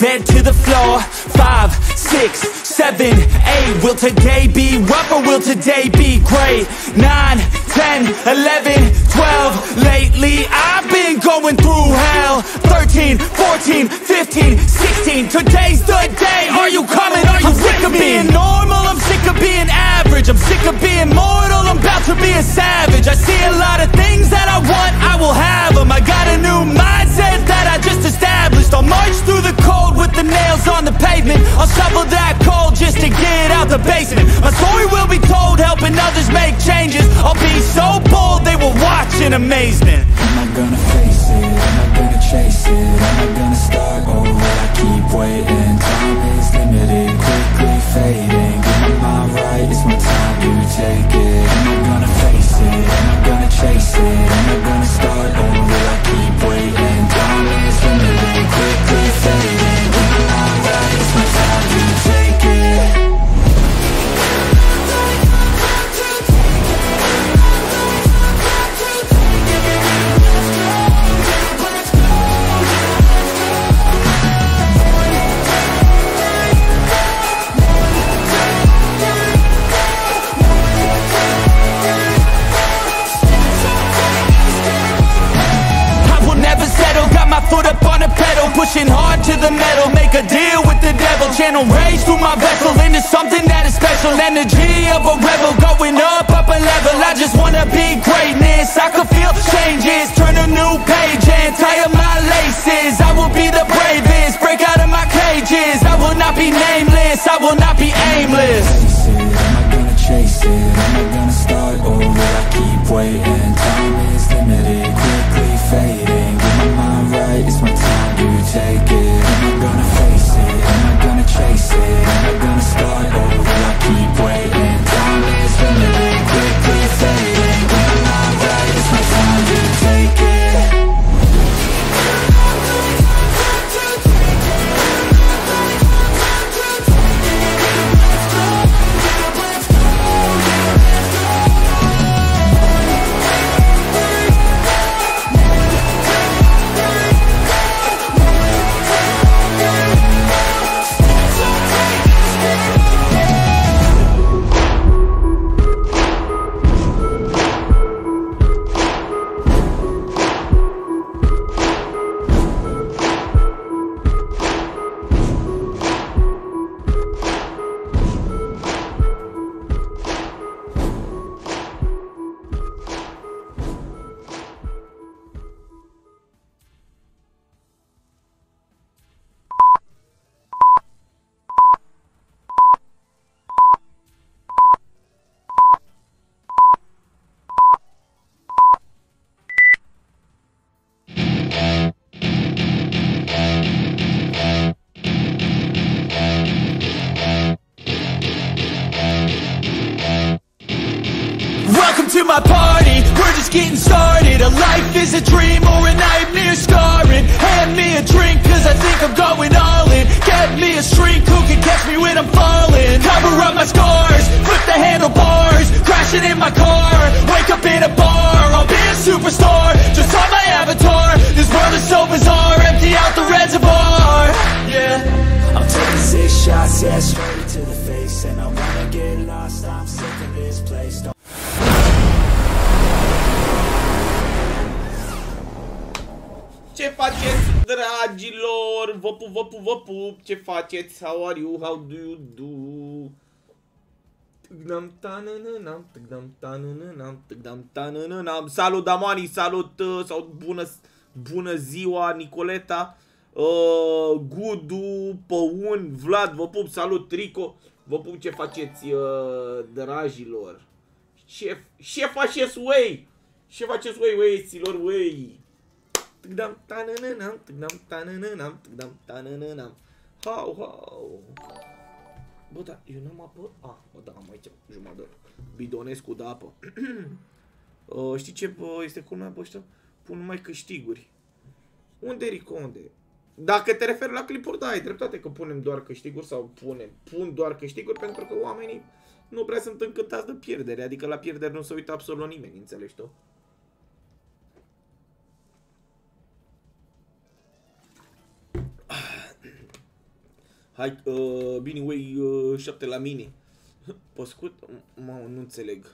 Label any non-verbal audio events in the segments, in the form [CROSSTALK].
bed to the floor. Five, six, seven, eight. Will today be rough or will today be great? Nine, ten, eleven, twelve. Lately I've been going through hell. 13, 14, 15, 16 Today's the day, are you coming? Are you I'm sick of being normal, I'm sick of being average. I'm sick of being mortal, I'm about to be a savage. I see a lot of things that I want, I will have them I got a new mindset. that I just established I'll march through the cold with the nails on the pavement I'll shovel that coal just to get out the basement My story will be told, helping others make changes I'll be so bold, they will watch in amazement Am I gonna face it? Am I gonna chase it? Am I gonna start will I keep waiting? Time is limited, quickly fading Get my right, it's my time to take it Am I gonna face it? Am I gonna chase it? Am I gonna start on the pedal Pushing hard to the metal, make a deal with the devil Channel rage through my vessel. Into something that is special. Energy of a rebel, going up, up a level. I just wanna be greatness, I could feel changes. Turn a new page and tie up my laces. I will be the bravest, break out of my cages. I will not be nameless, I will not be aimless? Am I gonna chase it? Am I gonna start over? I keep waiting? Take the face And I wanna get lost, I'm sick of this place Don't Ce faceți, dragilor? Vă pup, vă pup, vă pup. Ce faceți? How are you? How do you do? Tâgdam tanănănam, tâgdam tanănănam, tâgdam tanănănam. Salut, Damani, salut, uh, sau bună, bună ziua, Nicoleta, uh, Gudu, Păun, Vlad, vă pup, salut, Trico, vă pup, ce faceți, uh, dragilor? Șef, șef faceți, wey! Ce faceți, wey, weieților, wey! Tâgdam tanănănam, tâgdam tanănănam, tâgdam tanănănam. Hau, hau. Bă, dar eu n-am apă? Ah, bă, da, am aici jumătate. Bidonesc de apă. [CLEARS THROAT] uh, știi ce bă, este culmea, bă, ăștia? Pun numai câștiguri. Unde, Rico, unde? Dacă te referi la clipuri, da, ai dreptate că punem doar câștiguri sau punem, pun doar câștiguri pentru că oamenii nu prea sunt încântați de pierdere. Adică la pierdere nu se uită absolut nimeni, înțelegi tu? Hai, uh, Bini Way uh, 7 la mine. Pe scurt, mă, nu înțeleg.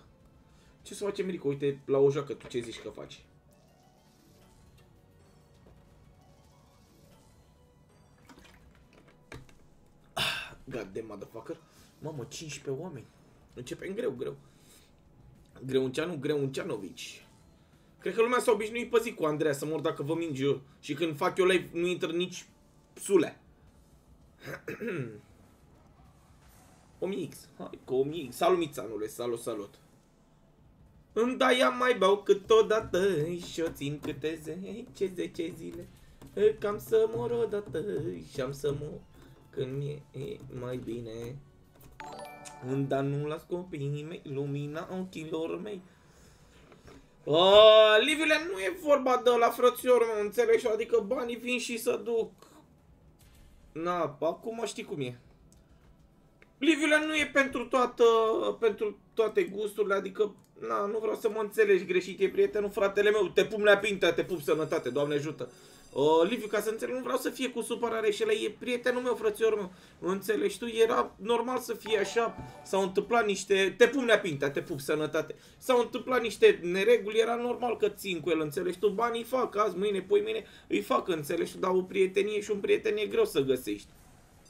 Ce să facem, Rico? Uite, la o joacă, tu ce zici că faci? God damn, motherfucker. Mamă, 15 oameni. Începem greu, greu. Greunceanu, Greuncianovici. Cred că lumea s-a obișnuit pe zi cu Andreea să mor dacă vă minge eu. Și când fac eu live nu intră nici sule. [CLEARS THROAT] 1000X. Hai cu 1000X. Salut Mițanule, salut, salut. Îmi dai ia mai beau câteodată și o țin câte zece, zece zile. Cam să mor odată și am să mor când e mai bine. Dar nu las copiii mei, lumina ochilor mei. Uh, Livile, nu e vorba de la frățior meu, înțelegi? Adică banii vin și să duc. Na, acum știi cum e. Liviule nu e pentru, toată, pentru toate gusturile, adică na, nu vreau să mă înțelegi greșit, e prietenul fratele meu, te pum la pintă, te pup sănătate, Doamne ajută. Uh, Liviu, ca să înțeleg, nu vreau să fie cu supărare și el e prietenul meu, frățiorul meu. Înțelegi tu? Era normal să fie așa. S-au întâmplat niște... Te pun pintea, te pup sănătate. S-au întâmplat niște nereguli, era normal că țin cu el, înțelegi tu? Banii fac azi, mâine, poi mâine, îi fac, înțelegi tu? Dar o prietenie și un prieten e greu să găsești.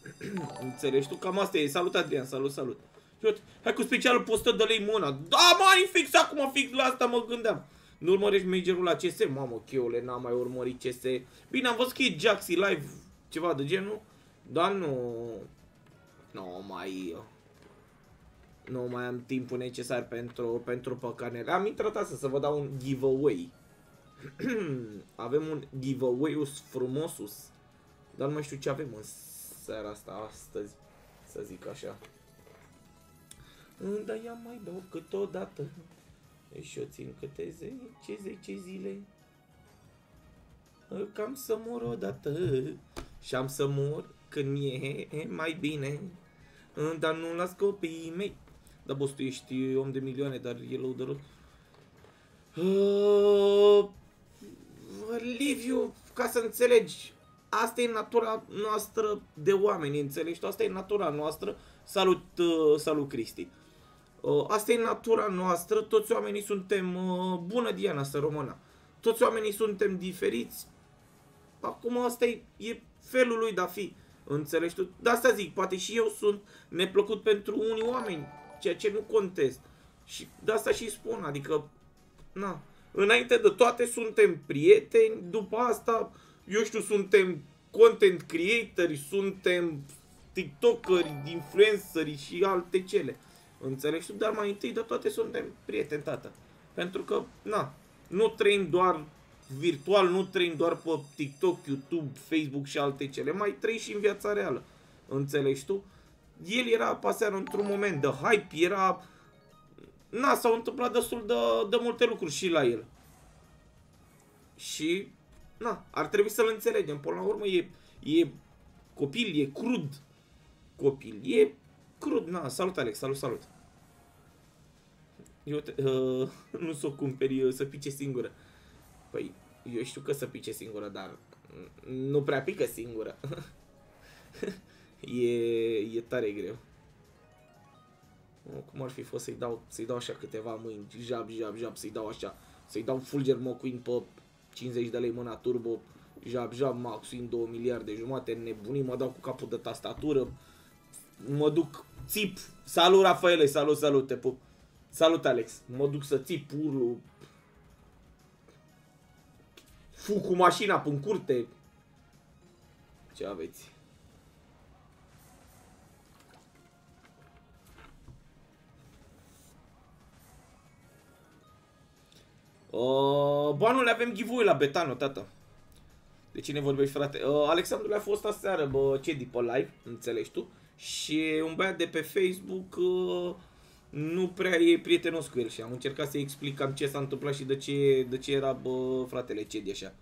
[CLEARS THROAT] înțelegi tu? Cam asta e. Salut, Adrian, salut, salut. Hai cu specialul postă de lei mâna. Da, mai fix acum, fix la asta mă gândeam. Nu urmărești majorul la CS? Mamă, cheule, n-am mai urmărit CS. Bine, am văzut că e Jaxi live, ceva de genul. Dar nu... Nu mai... Nu mai am timpul necesar pentru, pentru păcanele. Am intrat asta să vă dau un giveaway. [CLEARS THROAT] avem un giveaway frumosus. Dar nu mai știu ce avem în seara asta, astăzi. Să zic așa. Dar ia mai dau câteodată. Și o țin câte zece, zece zile. Cam să mor odată și am să mor când e mai bine. Dar nu las copiii mei. Da, boss, tu ești om de milioane, dar e lăudărul. Uh, Liviu, ca să înțelegi, asta e natura noastră de oameni, înțelegi tu? Asta e natura noastră. Salut, uh, salut Cristi. Uh, asta e natura noastră, toți oamenii suntem, uh, bună Diana, să română, toți oamenii suntem diferiți, acum asta e, e felul lui de a fi, înțelegi tu? De asta zic, poate și eu sunt neplăcut pentru unii oameni, ceea ce nu contest. Și de asta și spun, adică, na, înainte de toate suntem prieteni, după asta, eu știu, suntem content creators, suntem tiktokeri, influenceri și alte cele. Înțelegi tu? Dar mai întâi de toate suntem prieteni, tată. Pentru că, na, nu trăim doar virtual, nu trăim doar pe TikTok, YouTube, Facebook și alte cele. Mai trăi și în viața reală. Înțelegi tu? El era pasear într-un moment de hype, era... Na, s-au întâmplat destul de, de multe lucruri și la el. Și, na, ar trebui să-l înțelegem. Până la urmă e, e copil, e crud copil, e crud, na, salut Alex, salut, salut. Eu te, uh, [LAUGHS] nu s-o cumperi uh, să pice singură. Păi, eu știu că să pice singură, dar nu prea pică singură. [LAUGHS] e, e tare greu. Cum ar fi fost să-i dau, să dau așa câteva mâini, jab, jab, jab, să-i dau așa, să-i dau Fulger McQueen pe 50 de lei mâna turbo, jab, jab, maxim 2 miliarde jumate, nebunii, mă dau cu capul de tastatură, mă duc, țip, salut Rafaele, salut, salut, te pup. Salut Alex, mă duc să țip urlu. Fu cu mașina pe curte. Ce aveți? Uh, bă, le avem giveaway la Betano, tată. De cine vorbești, frate? Uh, Alexandru a fost aseară, bă, ce pe live, înțelegi tu? Și un băiat de pe Facebook uh, nu prea e prietenos cu el și am încercat să-i explic cam ce s-a întâmplat și de ce, de ce era bă, fratele Cedi așa.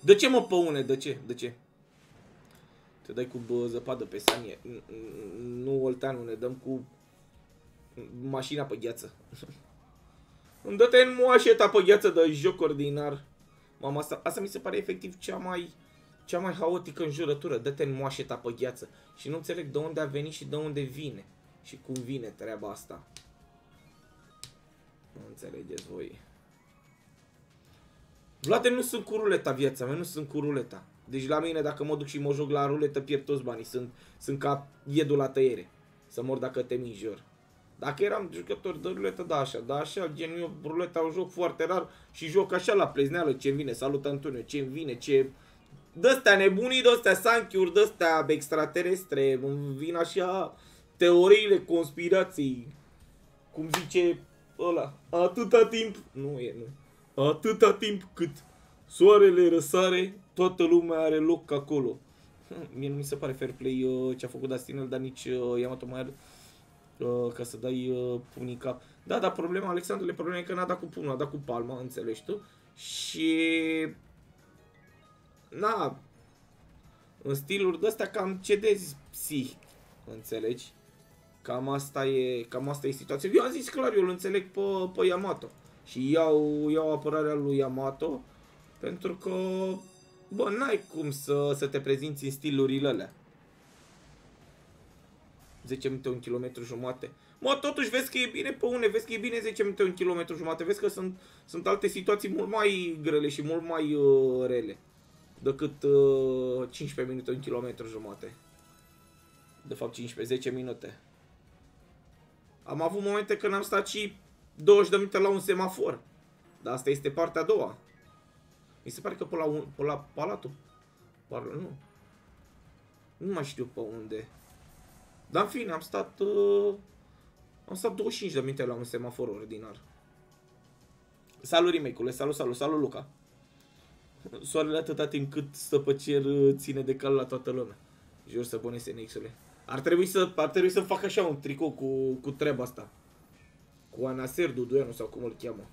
De ce mă păune? De ce? De ce? Te dai cu bă, zăpadă pe sanie. Nu, Olteanu, ne dăm cu mașina pe gheață. Îmi [LAUGHS] dă-te în moașeta pe gheață de joc ordinar. Mama, asta, asta mi se pare efectiv cea mai cea mai haotică înjurătură, dă-te în moașeta pe gheață. Și nu înțeleg de unde a venit și de unde vine. Și cum vine treaba asta. Nu înțelegeți voi. Vlade, nu sunt cu ruleta viața mea, nu sunt cu ruleta. Deci la mine, dacă mă duc și mă joc la ruletă, pierd toți banii. Sunt, sunt ca iedul la tăiere. Să mor dacă te minjor. Dacă eram jucător de ruletă, da așa, da așa, gen eu ruleta o joc foarte rar și joc așa la plezneală, ce vine, salut Antonio, ce vine, ce... Dă-stea nebunii, dă-stea sanchiuri, dă-stea extraterestre, îmi vin așa teoriile conspirației, cum zice ăla, atâta timp, nu e, nu, atâta timp cât soarele răsare, toată lumea are loc acolo. Mie nu mi se pare fair play uh, ce a făcut Dustin, dar nici uh, Yamato mai are uh, ca să dai uh, punii cap. Da, dar problema, Alexandru, problema e că n-a dat cu punul, a dat cu palma, înțelegi tu? Și... Na, în stiluri de-astea cam cedezi psihic, înțelegi? Cam asta e, cam asta e situația. Eu am zis clar, eu îl înțeleg pe, pe Yamato. Și iau, iau apărarea lui Yamato pentru că, bă, n-ai cum să, să te prezinți în stilurile alea. 10 minute, un kilometru jumate. Mă, totuși vezi că e bine pe une, vezi că e bine 10 minute, un kilometru jumate. Vezi că sunt, sunt alte situații mult mai grele și mult mai uh, rele decât uh, 15 minute, un kilometru jumate. De fapt 15, 10 minute. Am avut momente când am stat și 20 de minute la un semafor. Dar asta este partea a doua. Mi se pare că pe la, un, pe la Palatul. Par, nu. Nu mai știu pe unde. Dar în fine, am stat... Uh, am stat 25 de minute la un semafor ordinar. Salut remake salut, salut, salut Luca. Soarele atâta timp cât stă pe cer uh, ține de cal la toată lumea. Jur să pune SNX-ule. Ar trebui să, ar trebui să fac așa un tricou cu, cu treaba asta. Cu Anaser Duduianu sau cum îl cheamă.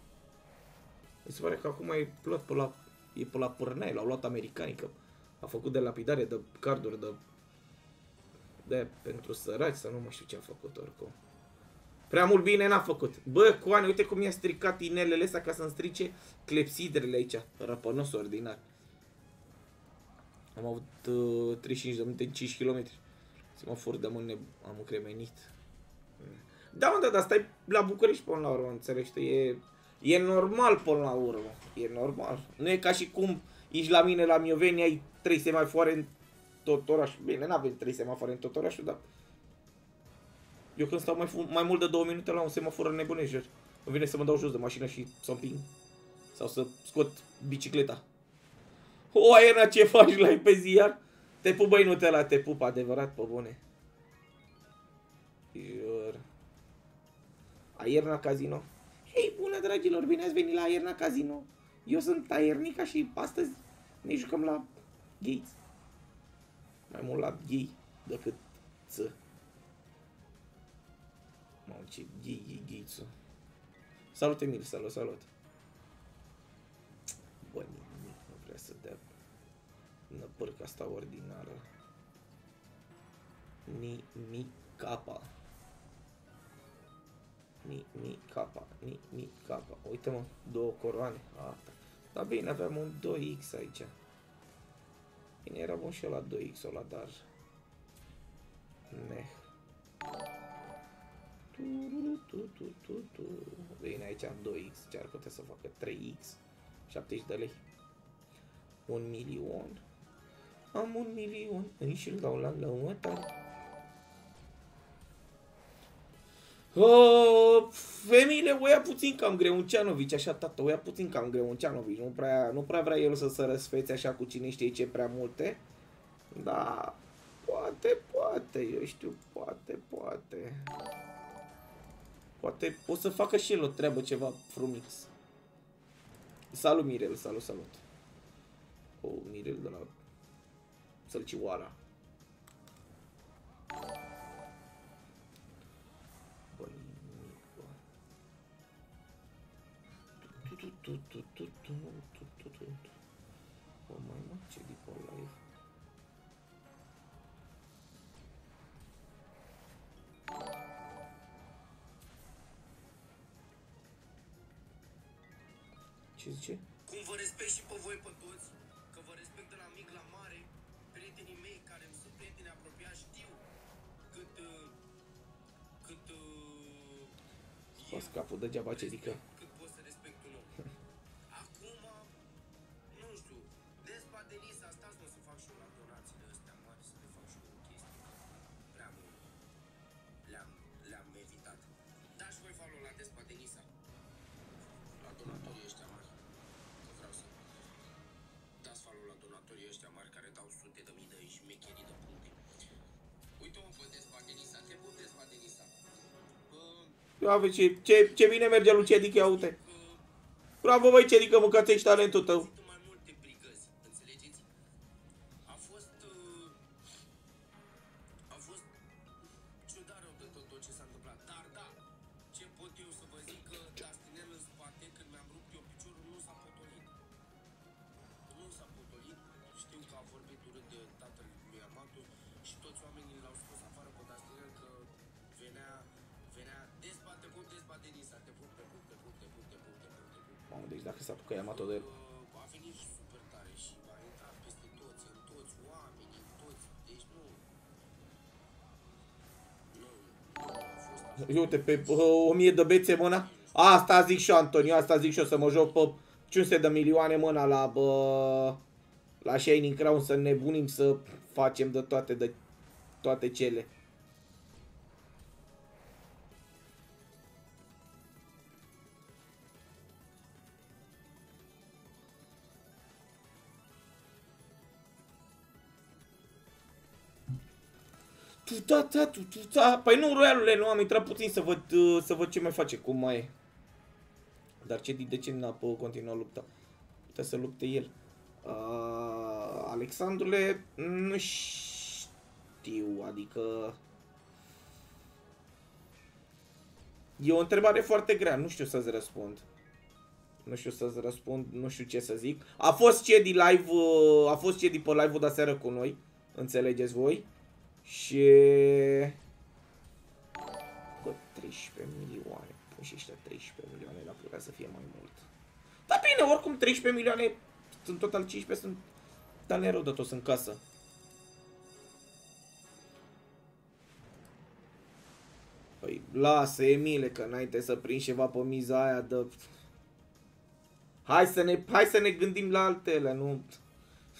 Mi se pare că acum e plăt pe la, e pe la pârnei, l-au luat americanii, că a făcut de lapidare, de carduri, de, de pentru săraci, să nu mai știu ce a făcut oricum. Prea mult bine n-a făcut. Bă, Coane, uite cum i-a stricat inelele astea ca să-mi strice clepsidrele aici. Răpănos ordinar. Am avut uh, 35 de minute, 5 km. Semafor de mâine am încremenit. Da, mă, da, dar stai la București până la urmă, înțelegi? E, e normal până la urmă. E normal. Nu e ca și cum ești la mine la Mioveni, ai trei semafoare în tot orașul. Bine, n-avem trei semafoare în tot orașul, dar... Eu când stau mai, mai mult de două minute la un semafor nebunesc, îmi vine să mă dau jos de mașină și să împing. Sau să scot bicicleta. O, aia ce faci la pe ziar? Te pup, băi, Nutella, te pup, adevărat, pe bune. Ior. Aierna Casino. Hei, bună, dragilor, bine ați venit la Aierna Casino. Eu sunt Aiernica și astăzi ne jucăm la Gates. Mai mult la gay decât ță. Mamă, ce gay e Gates-ul. Salut, Emil, salut, salut. Bă, nimic nu vrea să dea năpârca asta ordinară. Ni, mi, capa. Ni, mi, capa. Ni, mi, capa. Uite mă, două coroane. Asta. Dar bine, aveam un 2X aici. Bine, era bun și eu la 2X-ul la dar. Meh. Bine, aici am 2X. Ce ar putea să facă 3X? 70 de lei. Un milion. Am un milion. Îi și-l dau la lăută. Uh, femeile o ia puțin cam Greunceanovici, așa tată, o ia puțin cam Greunceanovici, nu prea, nu prea vrea el să se răsfețe așa cu cine știe ce prea multe, dar poate, poate, eu știu, poate, poate. Poate o să facă și el o treabă ceva frumix. Salut Mirel, salut, salut. O, Mirel de la Sălcioara. Bă, nimic, bă. Tu, tu, tu, tu, tu, tu, tu, tu, Ce zice? Cum vă respect și pe voi pe toți, că vă respect de la mic la mare, prietenii mei care îmi sunt prieteni apropiați știu cât, uh, cât uh, capul, degeaba ce zică. Ia vezi ce, ce, ce bine merge lui Cedic, ia uite. Bravo, băi, Cedic, că mâncați ești talentul tău. Uite, pe uh, 1000 de bețe mâna. Asta zic și eu, Antonio, asta zic și eu, să mă joc pe 500 de milioane mâna la, bă, la Shining Crown, să nebunim, să facem de toate, de toate cele. Da, da, tu, tu, da. Păi nu, roialule, nu am intrat puțin să văd, uh, să văd ce mai face, cum mai e. Dar ce, de ce n-a pă- continuat lupta? Putea să lupte el. Uh, Alexandrule, nu știu, adică... E o întrebare foarte grea, nu știu să-ți răspund. Nu știu să-ți răspund, nu știu ce să zic. A fost Cedi live, uh, a fost Cedi pe live-ul de seară cu noi, înțelegeți voi? Și... Bă, 13 milioane. Pun și ăștia 13 milioane, dar putea să fie mai mult. Dar bine, oricum 13 milioane, sunt total 15, sunt tale rău de tot în casă. Păi lasă, Emile, că înainte să prind ceva pe miza aia de... Hai să ne, hai să ne gândim la altele, nu...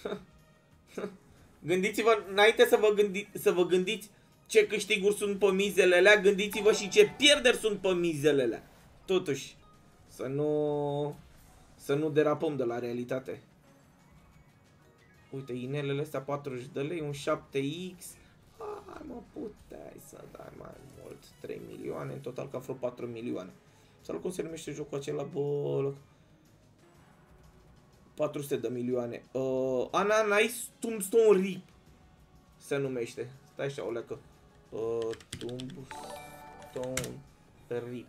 [LAUGHS] Gândiți-vă, înainte să vă, gândi, să vă gândiți ce câștiguri sunt pe mizele alea, gândiți-vă și ce pierderi sunt pe mizele alea. Totuși, să nu, să nu derapăm de la realitate. Uite, inelele astea 40 de lei, un 7X. Hai mă, puteai să dai mai mult, 3 milioane, în total ca vreo 4 milioane. Sau cum se numește jocul acela, bă, 400 de milioane. Uh, Ana Nice Tombstone Rip se numește. Stai așa, o leacă. Uh, Tombstone Rip.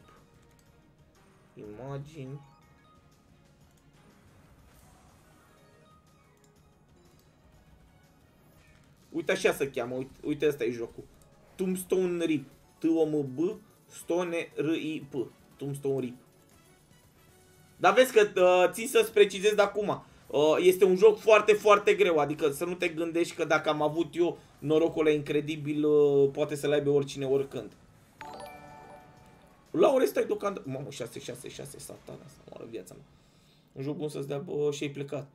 Imagini. Uite așa se cheamă, uite, uite asta e jocul. Tombstone Rip. T-O-M-B Stone R-I-P. Tombstone Rip. Dar vezi că uh, țin să-ți precizez de acum. Uh, este un joc foarte, foarte greu. Adică să nu te gândești că dacă am avut eu norocul ăla incredibil, uh, poate să-l aibă oricine, oricând. La ore stai deocamdată... Mamă, 6, 6, 6, satana, să moară viața mea. Un joc bun să-ți dea bă, și ai plecat.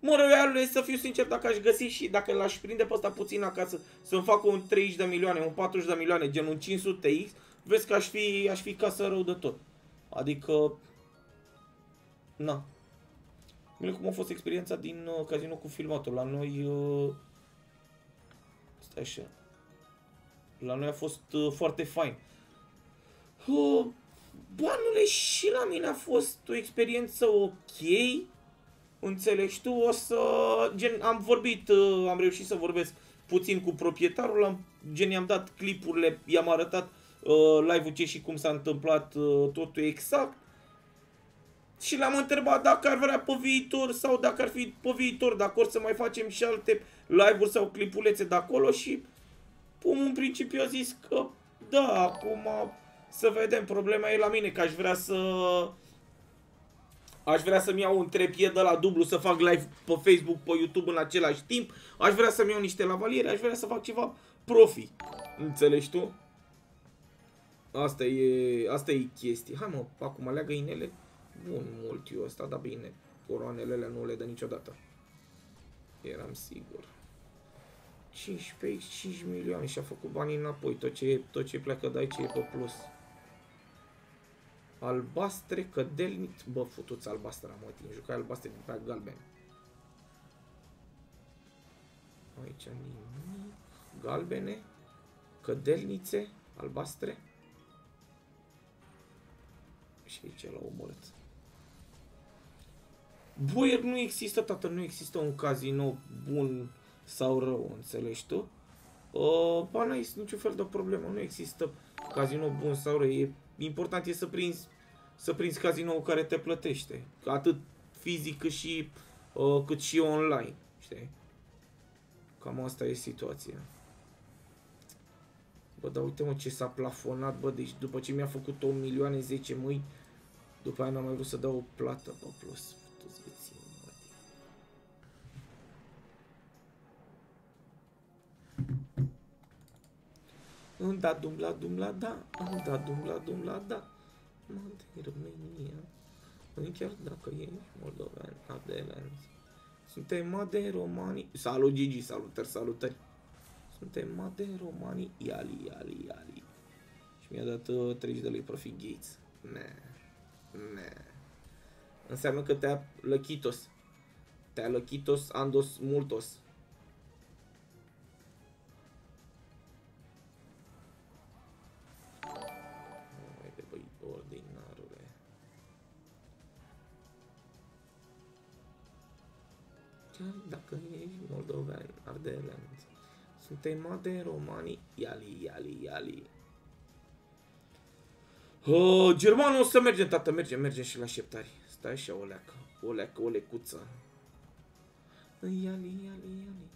Mă, răuialule, să fiu sincer, dacă aș găsi și dacă l-aș prinde pe ăsta puțin acasă, să-mi fac un 30 de milioane, un 40 de milioane, gen un 500X, vezi că aș fi, aș fi casă rău de tot. Adică, na. Bine, cum a fost experiența din uh, casino cu filmatul. La noi, uh, stai așa, la noi a fost uh, foarte fain. Uh, banule, și la mine a fost o experiență ok. Înțelegi tu, o să... Gen, am vorbit, uh, am reușit să vorbesc puțin cu proprietarul, am, gen i-am dat clipurile, i-am arătat uh, live-ul ce și cum s-a întâmplat uh, totul exact. Și l-am întrebat dacă ar vrea pe viitor sau dacă ar fi pe viitor de acord să mai facem și alte live-uri sau clipulețe de acolo și omul în principiu a zis că da, acum să vedem, problema e la mine, că aș vrea să Aș vrea să-mi iau un trepie de la dublu, să fac live pe Facebook, pe YouTube în același timp. Aș vrea să-mi iau niște lavaliere, aș vrea să fac ceva profi. Înțelegi tu? Asta e, asta e chestie. Hai mă, acum aleagă inele. Bun, mult eu ăsta, dar bine. Coroanele alea nu le dă niciodată. Eram sigur. 15, 5 milioane și a făcut banii înapoi. Tot ce, tot ce pleacă de aici e pe plus. Albastre, cădelniți. Bă, futuți albastra, mă, tine. Jucai albastre pe galben. Aici nimic. Galbene. Cădelnițe. Albastre. Și aici l-au omorât. Boier nu există, tată, nu există un casino bun sau rău, înțelegi tu? Uh, ba, nu există niciun fel de problemă, nu există casino bun sau rău. E, important e să prinzi, să prinzi casino care te plătește, atât fizic cât și, uh, cât și online, știi? Cam asta e situația. Bă, dar uite mă ce s-a plafonat, bă, deci după ce mi-a făcut 1 milioane 10 mâini, după aia n-am mai vrut să dau o plată pe plus. Mă. Da, dumbla, dumbla, da. Da, dumbla, dumbla, da. Mă, de România. Păi chiar dacă ești moldoven, adelen. Suntem made romani. Salut Gigi, salutări, salutări. Suntem made romani, iali, iali, iali. Și mi-a dat uh, 30 de lei profit Gates. Ne. Ne. Înseamnă că te-a lăchitos. Te-a lăchitos andos multos. Dacă ești moldoven, ardelen, suntem made romani, iali, iali, iali. Uh, germanul o să mergem, tată, mergem, mergem și la șeptari. Stai așa, o leacă, o leacă, o lecuță. Iali, iali, iali.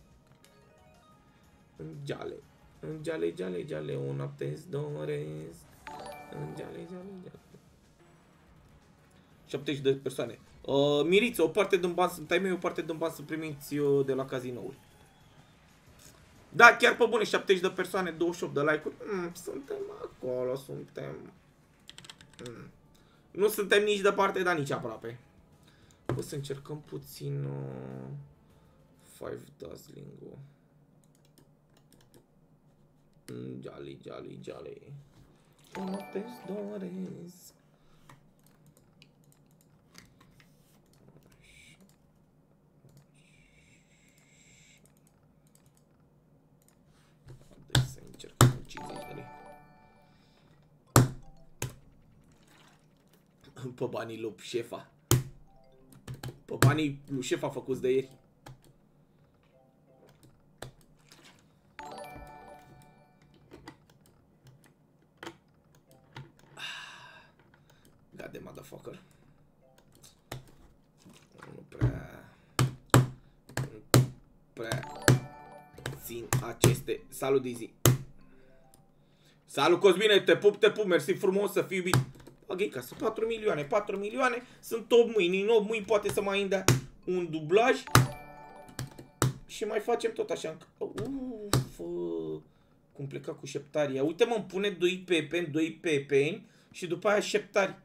În geale, în geale, geale, geale, o noapte îți doresc. În geale, geale, geale. 70 de persoane. Uh, Miriți, o parte din bani sunt ai mei, o parte din bani sunt primiți uh, de la cazinouri. Da, chiar pe bune, 70 de persoane, 28 de like-uri. Mm, suntem acolo, suntem. Mm. Nu suntem nici departe, dar nici aproape. O să încercăm puțin uh, Five Dazzling-ul. Mm, jolly, jolly, jolly. O noapte-ți doresc. Pe banii lui șefa. Pe banii lui șefa făcuți de ieri. God de motherfucker. Nu prea... Nu prea țin aceste... Salut, Dizzy. Salut, Cosmine, te pup, te pup, mersi frumos să fii iubit. Ok, ca să 4 milioane, 4 milioane, sunt 8 mâini, în 8 mâini poate să mai indea un dublaj. Și mai facem tot așa. Uf, cum pleca cu șeptaria. Uite mă, îmi pune 2 pepeni, 2 pepeni și după aia șeptari.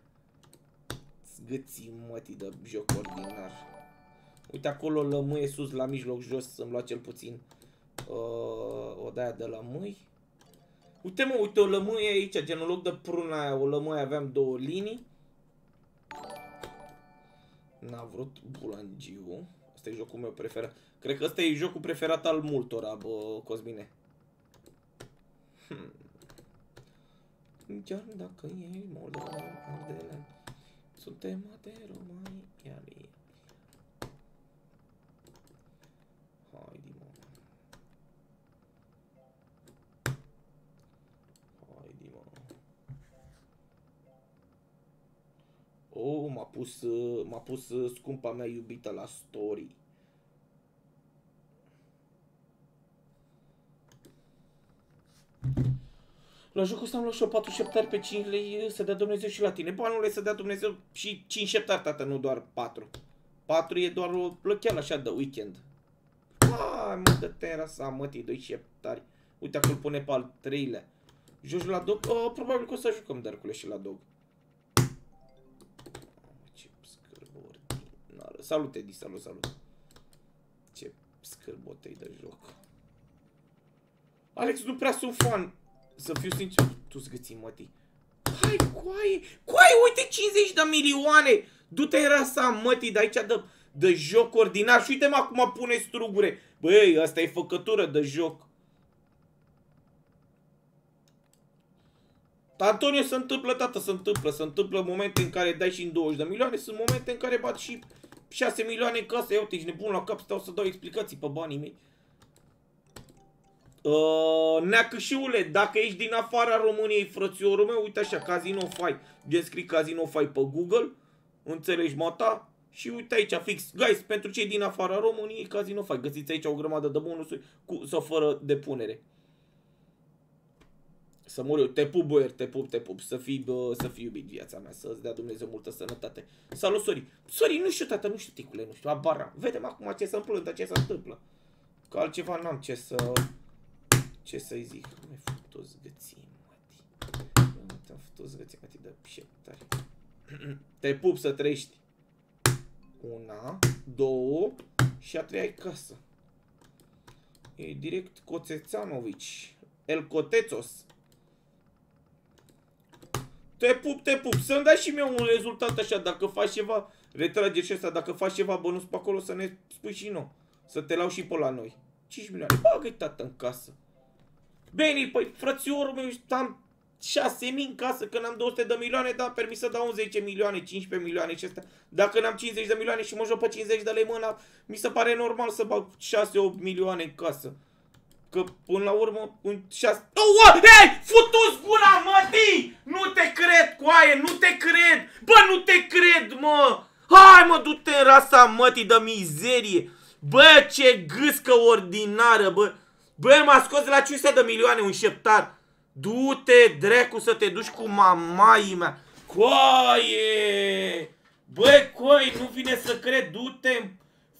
Zgâții mătii de joc ordinar. Uite acolo lămâie sus la mijloc jos să-mi lua cel puțin uh, o de de lămâi. Uite mă, uite o lămâie aici, gen în loc de pruna aia, o lămâie aveam două linii. N-a vrut bulangiu. Asta e jocul meu preferat. Cred că ăsta e jocul preferat al multora, bă, Cosmine. Hmm. Chiar dacă e moldovan, ardelen, suntem de romani, iar e. Haide, mă. Haide, mă. Oh, m-a pus, uh, m-a pus uh, scumpa mea iubită la story. La jocul ăsta am luat și o 4 șeptari pe 5 lei, să dea Dumnezeu și la tine. Banule să dea Dumnezeu și 5 șeptari, tată, nu doar 4. 4 e doar o plăcheală așa de weekend. Ai, mă, de terasa, mă, tii, doi șeptari. Uite, acolo pune pe al treilea. Joci la dog? Uh, probabil că o să jucăm Darcule și la dog. Salut, Edi, salut, salut. Ce scârbotei de joc. Alex, nu prea sunt fan. Să fiu sincer, tu zgâții, mătii. Hai, coaie! Coaie, uite 50 de milioane! Du-te în rasa mătii de aici de, de joc ordinar și uite-mă acum pune strugure. Băi, asta e făcătură de joc. Antonio se întâmplă, tată, se întâmplă. Se întâmplă momente în care dai și în 20 de milioane, sunt momente în care bat și 6 milioane în casă. Ia uite, ești nebun la cap, stau să dau explicații pe banii mei. Uh, Neacășiule, dacă ești din afara României, frățiorul meu, uite așa, Casino Fi. Gen scrii Casino Fi pe Google, înțelegi mata? Și uite aici, fix, guys, pentru cei din afara României, Casino Fi. Găsiți aici o grămadă de bonusuri cu, sau fără depunere. Să mor eu, te pup, boier, te pup, te pup, să fii, bă, să fii iubit viața mea, să-ți dea Dumnezeu multă sănătate. Salut, Sori. Sori, nu știu, tată, nu știu, ticule, nu știu, abara. Vedem acum ce se întâmplă, ce se întâmplă. Că altceva n-am ce să... Ce să-i zic? Mai făcut o zgăție, mati. Te-am făcut o zgăție, mati, de pieptare. Te pup să trăiești. Una, două și a treia e casă. E direct Coțețanovici. El Cotețos. Te pup, te pup. Să-mi dai și mie un rezultat așa. Dacă faci ceva, retrage și asta. Dacă faci ceva bănuț pe acolo, să ne spui și nou. Să te lau și pe la noi. 5 milioane. Bagă-i tată în casă. Bine, păi frățiorul meu, am 6 mii în casă, că n-am 200 de milioane, da, permis să dau 10 milioane, 15 milioane și astea. Dacă n-am 50 de milioane și mă joc pe 50 de lei mâna, mi se pare normal să bag 6-8 milioane în casă. Că până la urmă, un 6... Oh, hei, futu-ți gura, mătii! Nu te cred, coaie, nu te cred! Bă, nu te cred, mă! Hai, mă, du-te în rasa mătii de mizerie! Bă, ce gâscă ordinară, bă! Bă, m-a scos de la 500 de milioane un șeptar! Du-te, dracu, să te duci cu mamaii mea! Coaie! Bă, coi, nu vine să cred, du-te în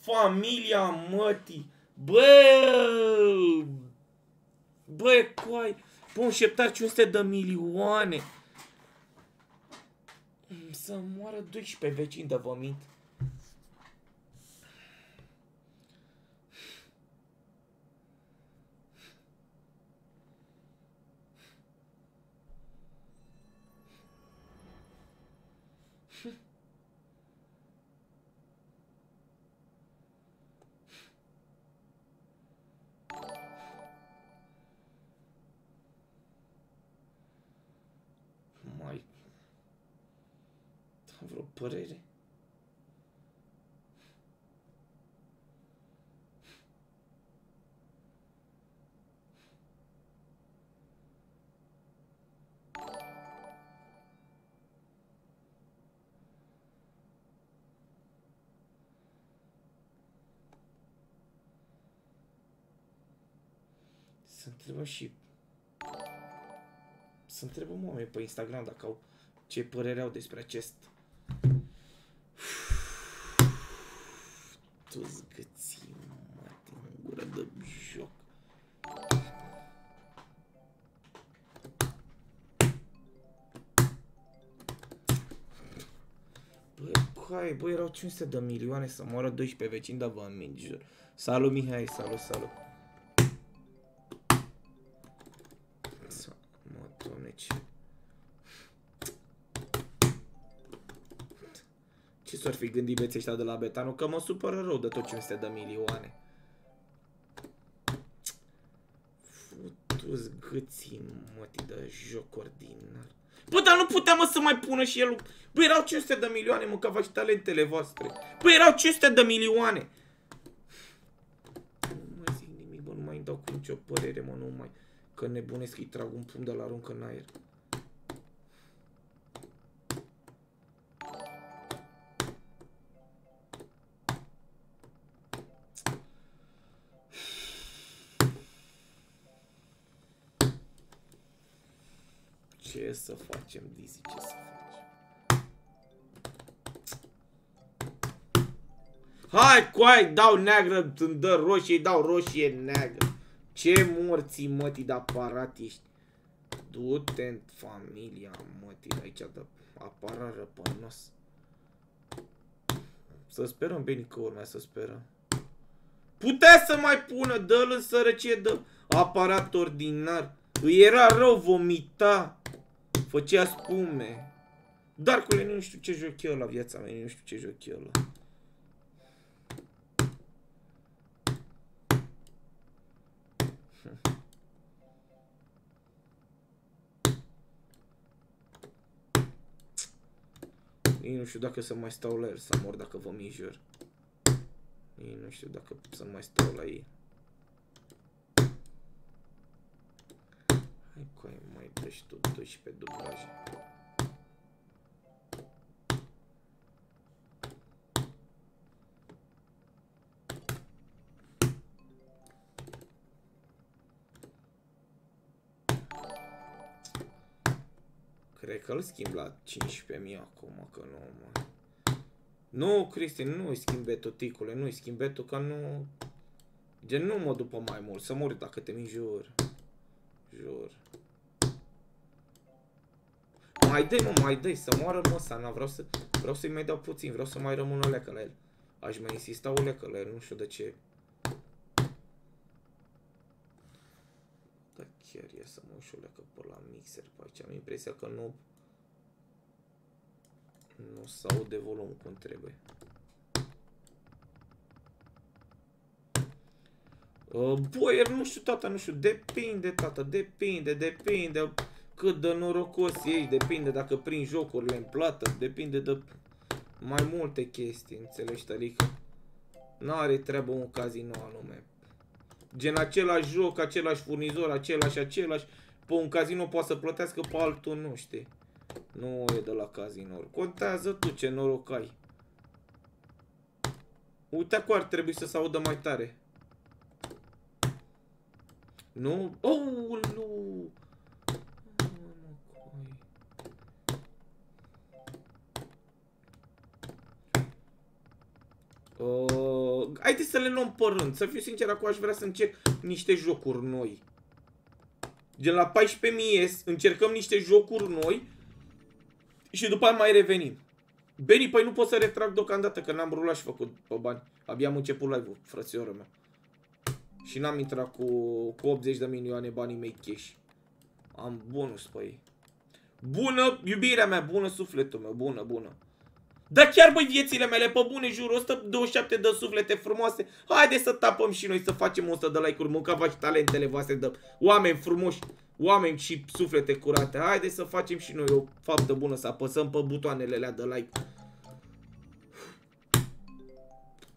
familia mătii! Bă! Bă, coai! Bun, șeptar 500 de milioane! Să moară 12 vecini de vomit. Părere? Să întrebăm și... Să întrebăm oameni pe Instagram dacă au ce părere au despre acest... Tu zgâții, mă, în gură de joc. Bă, hai, bă, erau 500 de milioane să moară 12 vecini, dar vă mint, jur. Salut, Mihai, salut, salut. Ce s-ar fi gândit beții ăștia de la Betanu? Că mă supără rău de tot 500 de milioane. Futu-ți gâții, mătii de joc ordinar. Bă, dar nu putea, mă, să mai pună și el... Bă, erau 500 de milioane, mă, că și talentele voastre. Bă, erau 500 de milioane. Nu mai zic nimic, bă, nu mai îmi dau cu nicio părere, mă, nu mai... Că nebunesc îi trag un pumn de la aruncă în aer. Să facem, Dizzy, ce să facem? Hai, coai, dau neagră, îmi dă roșie, dau roșie neagră. Ce morții, mătii, de aparat ești. Du-te în familia mătii aici de aparară pe nos. Să sperăm, Beni, că urmează să sperăm. Putea să mai pună, dă-l în sărăcie de aparat ordinar. Îi era rău, vomita. Făcea spume. Darcule, nu știu ce joc eu la viața mea, nu știu ce joc eu la. Nici nu știu dacă să mai stau la el, să mor dacă vă mijor. Nici nu știu dacă să mai stau la ei. Hai cu ai mai dă și tu 12 dublaje. Cred că îl schimb la 15.000 acum, că nu mă... Nu, Cristi, nu-i schimb betul, ticule, nu-i schimb betul, că nu... Gen, nu mă după mai mult, să mor dacă te mi jur. Jur. Mai dai, mă, mai dai, să moară mă Sana, vreau să vreau să-i mai dau puțin, vreau să mai rămân o lecă la el. Aș mai insista o lecă la el, nu știu de ce. Da, chiar e să mă uși o lecă pe la mixer pe aici. Am impresia că nu nu se aude volumul cum trebuie. Uh, boier, nu știu, tata, nu știu, depinde, tata, depinde, depinde cât de norocos ei, depinde dacă prind jocurile în plată, depinde de mai multe chestii, înțelegi, adică n-are treabă un casino anume. Gen același joc, același furnizor, același, același, pe un casino poate să plătească, pe altul nu, știi. Nu e de la casino. Contează tu ce noroc ai. Uite acum ar trebui să se audă mai tare. Nu? Oh, nu! Uh, haideți să le luăm pe rând. Să fiu sincer, acum aș vrea să încerc niște jocuri noi. Gen la 14.000 ies, încercăm niște jocuri noi și după aia mai revenim. Beni, păi nu pot să retrag deocamdată, că n-am rulat și făcut pe bani. Abia am început live-ul, frățiorul meu. Și n-am intrat cu, cu 80 de milioane banii mei cash. Am bonus pe ei. Bună, iubirea mea, bună sufletul meu, bună, bună. Dar chiar, băi, viețile mele, pe bune, jur, 127 de suflete frumoase. Haide să tapăm și noi, să facem 100 de like-uri, mâncava și talentele voastre de oameni frumoși, oameni și suflete curate. Haide să facem și noi o faptă bună, să apăsăm pe butoanele alea de like.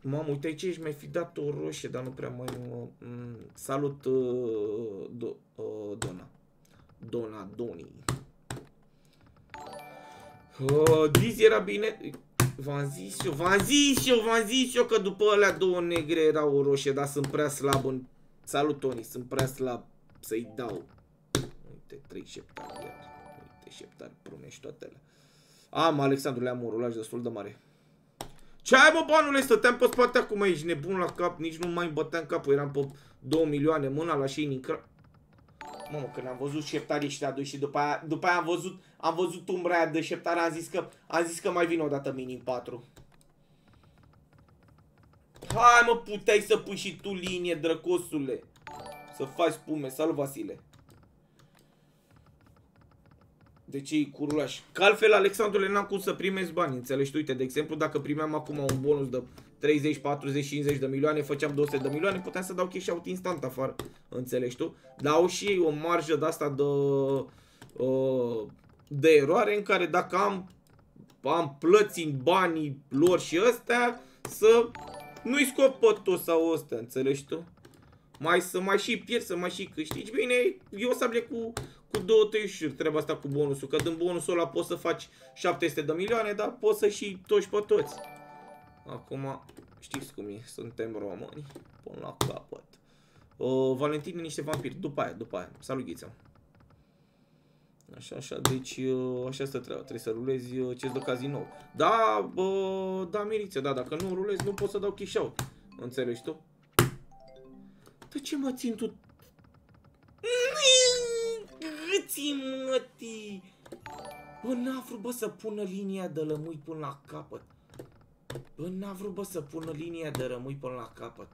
Mamă, uite aici ești, mi-ai fi dat o roșie, dar nu prea mai... Mm, salut, uh, do, uh, Dona. Dona, Doni. Uh, Diz era bine... V-am zis eu, v-am zis eu, v-am zis eu că după alea două negre erau roșie, dar sunt prea slab în... Salut, Tony, sunt prea slab să-i dau. Uite, trei șeptari iar. Uite, șeptari prunești toate alea. Am, Alexandru, le-am un rulaj destul de mare. Ce ai, mă, banule? Stăteam pe spate acum, ești nebun la cap, nici nu mai băteam capul, eram pe 2 milioane mâna la și cra... Mamă, când am văzut șeptarii ăștia doi și după aia, după aia am văzut, am văzut umbra aia de șeptare, am zis că, am zis că mai vin o dată minim 4. Hai mă, puteai să pui și tu linie, drăcosule. Să faci spume, salut Vasile. De ce e curulaș? Că altfel, Alexandru, n-am cum să primesc bani, înțelegi? Uite, de exemplu, dacă primeam acum un bonus de 30, 40, 50 de milioane, făceam 200 de milioane, puteam să dau cash out instant afară, înțelegi tu? Dar au și ei o marjă de asta de, uh, de eroare în care dacă am, am plăți în banii lor și ăstea, să nu-i scot pe toți sau ăstea, înțelegi tu? Mai să mai și pierzi, să mai și câștigi. Bine, eu o sablie cu, cu două tăișuri treaba asta cu bonusul, că din bonusul ăla poți să faci 700 de milioane, dar poți să și toși pe toți. Acum, știți cum e, suntem români, până la capăt. Uh, Valentin niște vampiri, după aia, după aia. Salut, Ghița. Așa, așa, deci uh, așa stă treaba, trebuie să rulezi uh, ce-ți dă cazinou. Da, bă, da, Miriță, da, dacă nu rulezi, nu pot să dau cash out. Înțelegi tu? De ce mă țin tu? Gâții mătii! Bă, n-a vrut, bă, să pună linia de lămâi până la capăt. Bă, n-a vrut, bă, să pună linia de rămâi până la capăt.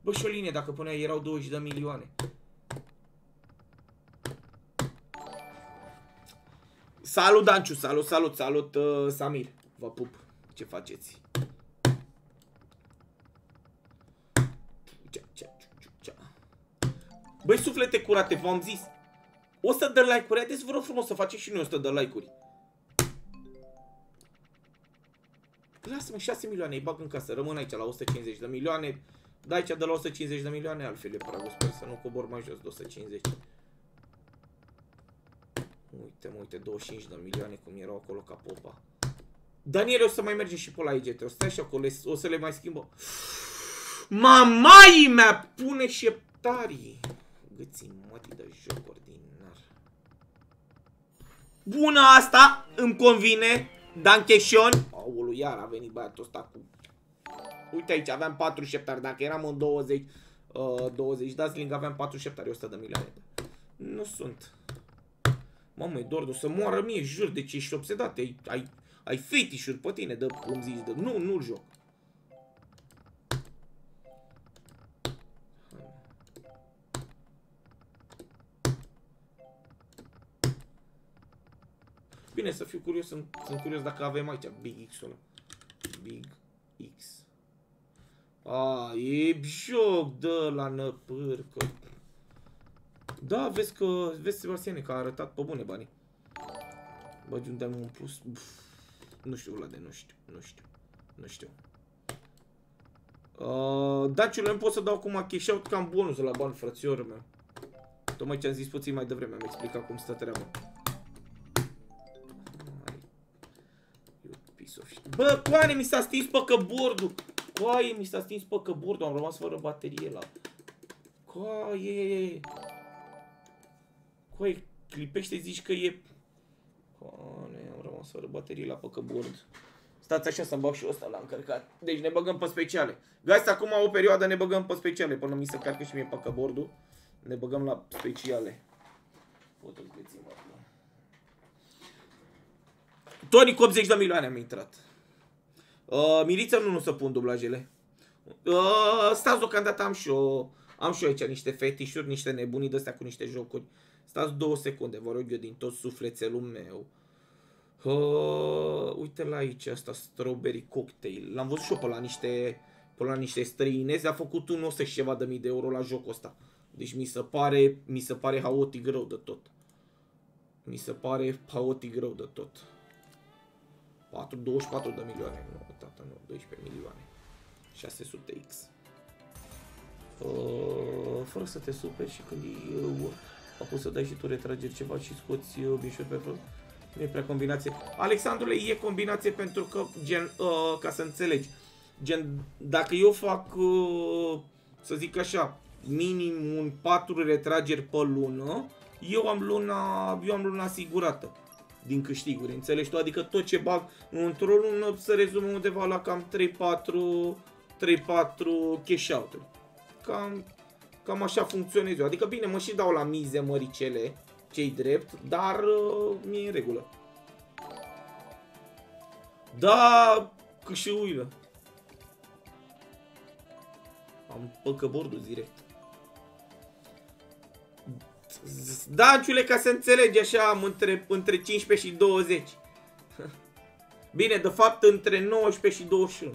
Bă, și o linie, dacă punea, erau 20 de milioane. Salut, Danciu, salut, salut, salut, uh, Samir. Vă pup. Ce faceți? Băi, suflete curate, v-am zis. 100 de like-uri, haideți vă rog frumos să faceți și noi 100 de like-uri. Lasă-mă, 6 milioane, îi bag în casă, rămân aici la 150 de milioane. Da aici de la 150 de milioane, altfel e pragul, sper să nu cobor mai jos de 150. Uite, mă, uite, 25 de milioane cum erau acolo ca popa. Daniel, o să mai mergem și pe la IGT, o să stai și acolo, o să le mai schimbă. Mamai mea, pune șeptarii. Gâții mătii de joc ordinar. Bună asta, îmi convine. Dancheșon. Aoleu, iar a venit băiatul ăsta cu... Uite aici, aveam 4 șeptari. Dacă eram în 20, uh, 20 dați link, aveam 4 șeptari, 100 de milioane. Nu sunt. Mamă, e dor de să moară mie, jur, de ce ești obsedat. Ai, ai, ai fetișuri pe tine, de cum zici, de... Nu, nu-l joc. Bine, să fiu curios, sunt, sunt curios dacă avem aici Big X-ul ăla. Big X. A, e joc de la năpârcă. Da, vezi că, vezi Sebastiane că a arătat pe bune banii. Bă, de unde am un plus? Uf, nu știu, ăla de nu știu, nu știu, nu știu. Uh, Daciule, nu pot să dau acum cash out cam bonus la bani, frățiorul meu. Tocmai ce am zis puțin mai devreme, am explicat cum stă treaba. Bă, coane, mi s-a stins pe căbordul. Coaie, mi s-a stins pe căbordul. Am rămas fără baterie la... Coaie. Coaie, clipește, zici că e... Coane, am rămas fără baterie la pe căbord. Stați așa să-mi bag și ăsta la încărcat. Deci ne băgăm pe speciale. Guys, acum o perioadă ne băgăm pe speciale. Până mi se carcă și mie pe căbordul. Ne băgăm la speciale. Pot mă. Tony cu 80 de milioane am intrat. Uh, Milița nu, nu să pun dublajele. Uh, stați deocamdată am și eu, am și eu aici niște fetișuri, niște nebunii de astea cu niște jocuri. Stați două secunde, vă rog eu din tot sufletelul meu. Uh, uite la aici asta, strawberry cocktail. L-am văzut și eu pe la niște, pe la niște străinezi. A făcut un 100 și ceva de mii de euro la jocul ăsta. Deci mi se pare, mi se pare haotic rău de tot. Mi se pare haotic rău de tot. 4, 24 de milioane. Nu, tata, nu, 12 milioane. 600X. Uh, fără să te superi și când uh, apoi să dai și tu retrageri ceva și scoți uh, bișuri pe front. Nu e prea combinație. Alexandrule, e combinație pentru că, gen, uh, ca să înțelegi, gen, dacă eu fac, uh, să zic așa, minim un 4 retrageri pe lună, eu am luna, eu am luna asigurată din câștiguri, înțelegi tu? Adică tot ce bag într-o lună se rezumă undeva la cam 3-4 3-4 cash out Cam, cam așa funcționez eu. Adică bine, mă și dau la mize măricele, cei drept, dar uh, mi-e în regulă. Da, că și uilă. Am păcăbordul direct. Danciule, ca să înțelegi așa, am între, între 15 și 20. [LAUGHS] Bine, de fapt, între 19 și 21.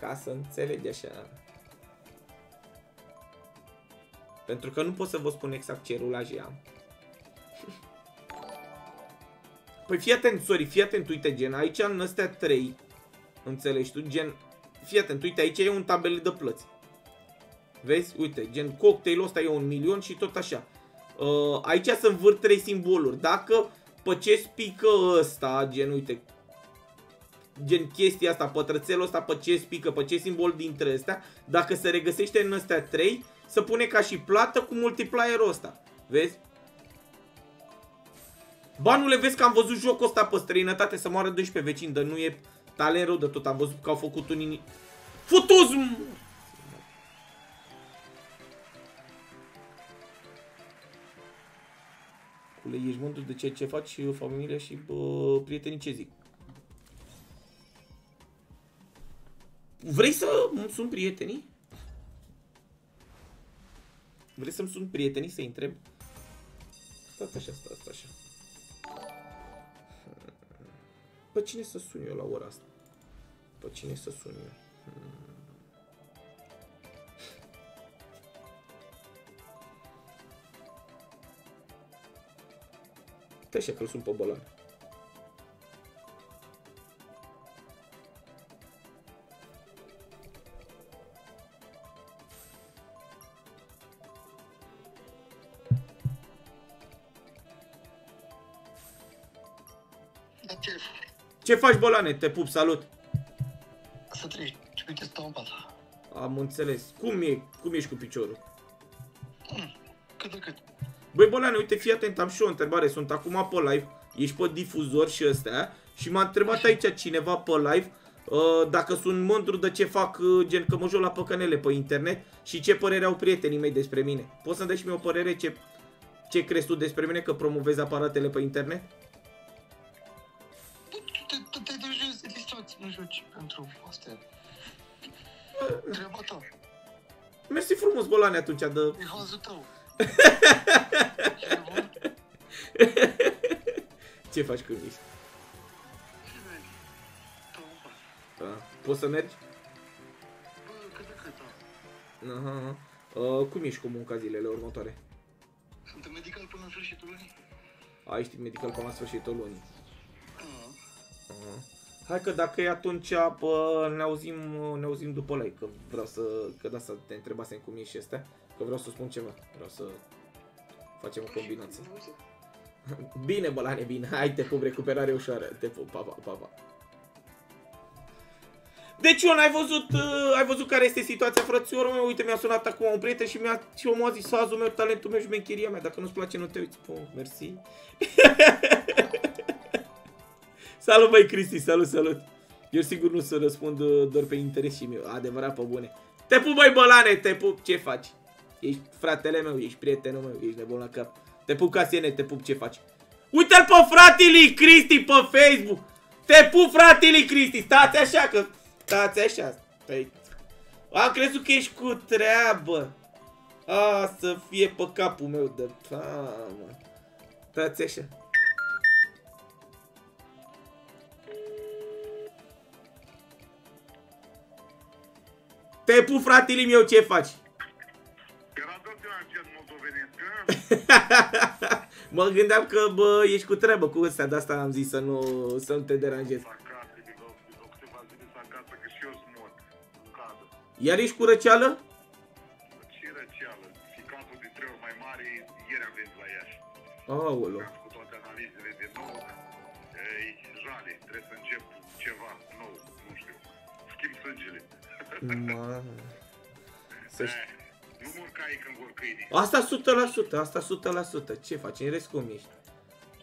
Ca să înțelegi așa. Pentru că nu pot să vă spun exact ce rulaj am. [LAUGHS] Păi fii atent, sorry, fii atent, uite, gen, aici în astea 3, înțelegi tu, gen, fii atent, uite, aici e un tabel de plăți. Vezi? Uite, gen cocktailul ăsta e un milion și tot așa. Uh, aici sunt învârt trei simboluri. Dacă pe ce spică ăsta, gen, uite, gen chestia asta, pătrățelul ăsta, pe ce spică, pe ce simbol dintre astea, dacă se regăsește în astea trei, să pune ca și plată cu multiplayerul ăsta. Vezi? Ba, nu le vezi că am văzut jocul ăsta pe străinătate să moară 12 vecini, dar nu e talent rău de tot. Am văzut că au făcut unii... Futus! Băiatule, ești mândru de ceea ce faci și familia și bă, prietenii ce zic? Vrei să îmi sun prietenii? Vrei să-mi sun prietenii să-i întreb? Stați așa, stați așa. Pe cine să sun eu la ora asta? Pe cine să sun eu? Stai așa că îl sun pe Bălan. Dar ce? Ce faci, Bolane? Te pup, salut! Să treci. Uite, stau în pat. Am înțeles. Cum e? Cum ești cu piciorul? Cât de cât. Băi, Bolane, uite, fii atent, am și eu o întrebare. Sunt acum pe live, ești pe difuzor și ăstea și m-a întrebat aici cineva pe live uh, dacă sunt mândru de ce fac uh, gen că mă joc la păcănele pe internet și ce părere au prietenii mei despre mine. Poți să-mi dai și mie o părere ce, ce crezi tu despre mine că promovezi aparatele pe internet? Tu te, tu te duci să distracți, nu joci pentru astea. Treaba ta. Mersi frumos, Bolane, atunci, de... E hazul tău. [LAUGHS] Ce faci când ești? Stau în pat. Da. Poți să mergi? Bă, cât de cât, da. Aha, aha. Uh, cum ești cu munca zilele următoare? Sunt în medical până în sfârșitul lunii. Ai știi medical până la sfârșitul lunii. Da. Aha. Hai că dacă e atunci, bă, ne auzim, ne auzim după live, că vreau să, că de asta te întrebasem cum e și astea, că vreau să spun ceva, vreau să facem o combinație. Bine, Bălane, bine, hai, te pup, recuperare ușoară, te pup, pa, pa, pa, pa. Deci, Ion, ai văzut, uh, ai văzut care este situația, frățiorul meu? Uite, mi-a sunat acum un prieten și mi-a, și omul a zis, sazul meu, talentul meu, șmecheria mea, dacă nu-ți place, nu te uiți. Oh, mersi. [LAUGHS] salut, băi, Cristi, salut, salut. Eu sigur nu să răspund uh, doar pe interes și meu, adevărat pe bune. Te pup, băi, Bălane, te pup, ce faci? Ești fratele meu, ești prietenul meu, ești nebun la cap. Te pup, Casiene, te pup, ce faci? Uite-l pe fratele Cristi pe Facebook! Te pup, fratele Cristi! Stați așa, că... Stați așa. Stai. Am crezut că ești cu treabă. A, să fie pe capul meu de... A, mă. Stați așa. Te pup, fratele meu, ce faci? [LAUGHS] mă gândeam că, bă, ești cu treabă cu ăstea, de asta am zis să nu, să nu te deranjez. acasă, de vreo, de vreo câteva zile sunt acasă, că și eu sunt mort în cadă. Iar ești cu răceală? Ce răceală, ficatul de trei ori mai mare, ieri am venit la Iași. Aoleu. Am făcut toate analizele de nou. Ei, jale, trebuie să încep ceva nou, nu știu. Schimb sângele. Mamă. [LAUGHS] Să știi. Eh, Nu mor caii când vor câinii. Asta 100%, asta 100%. Ce faci? În rest cum ești?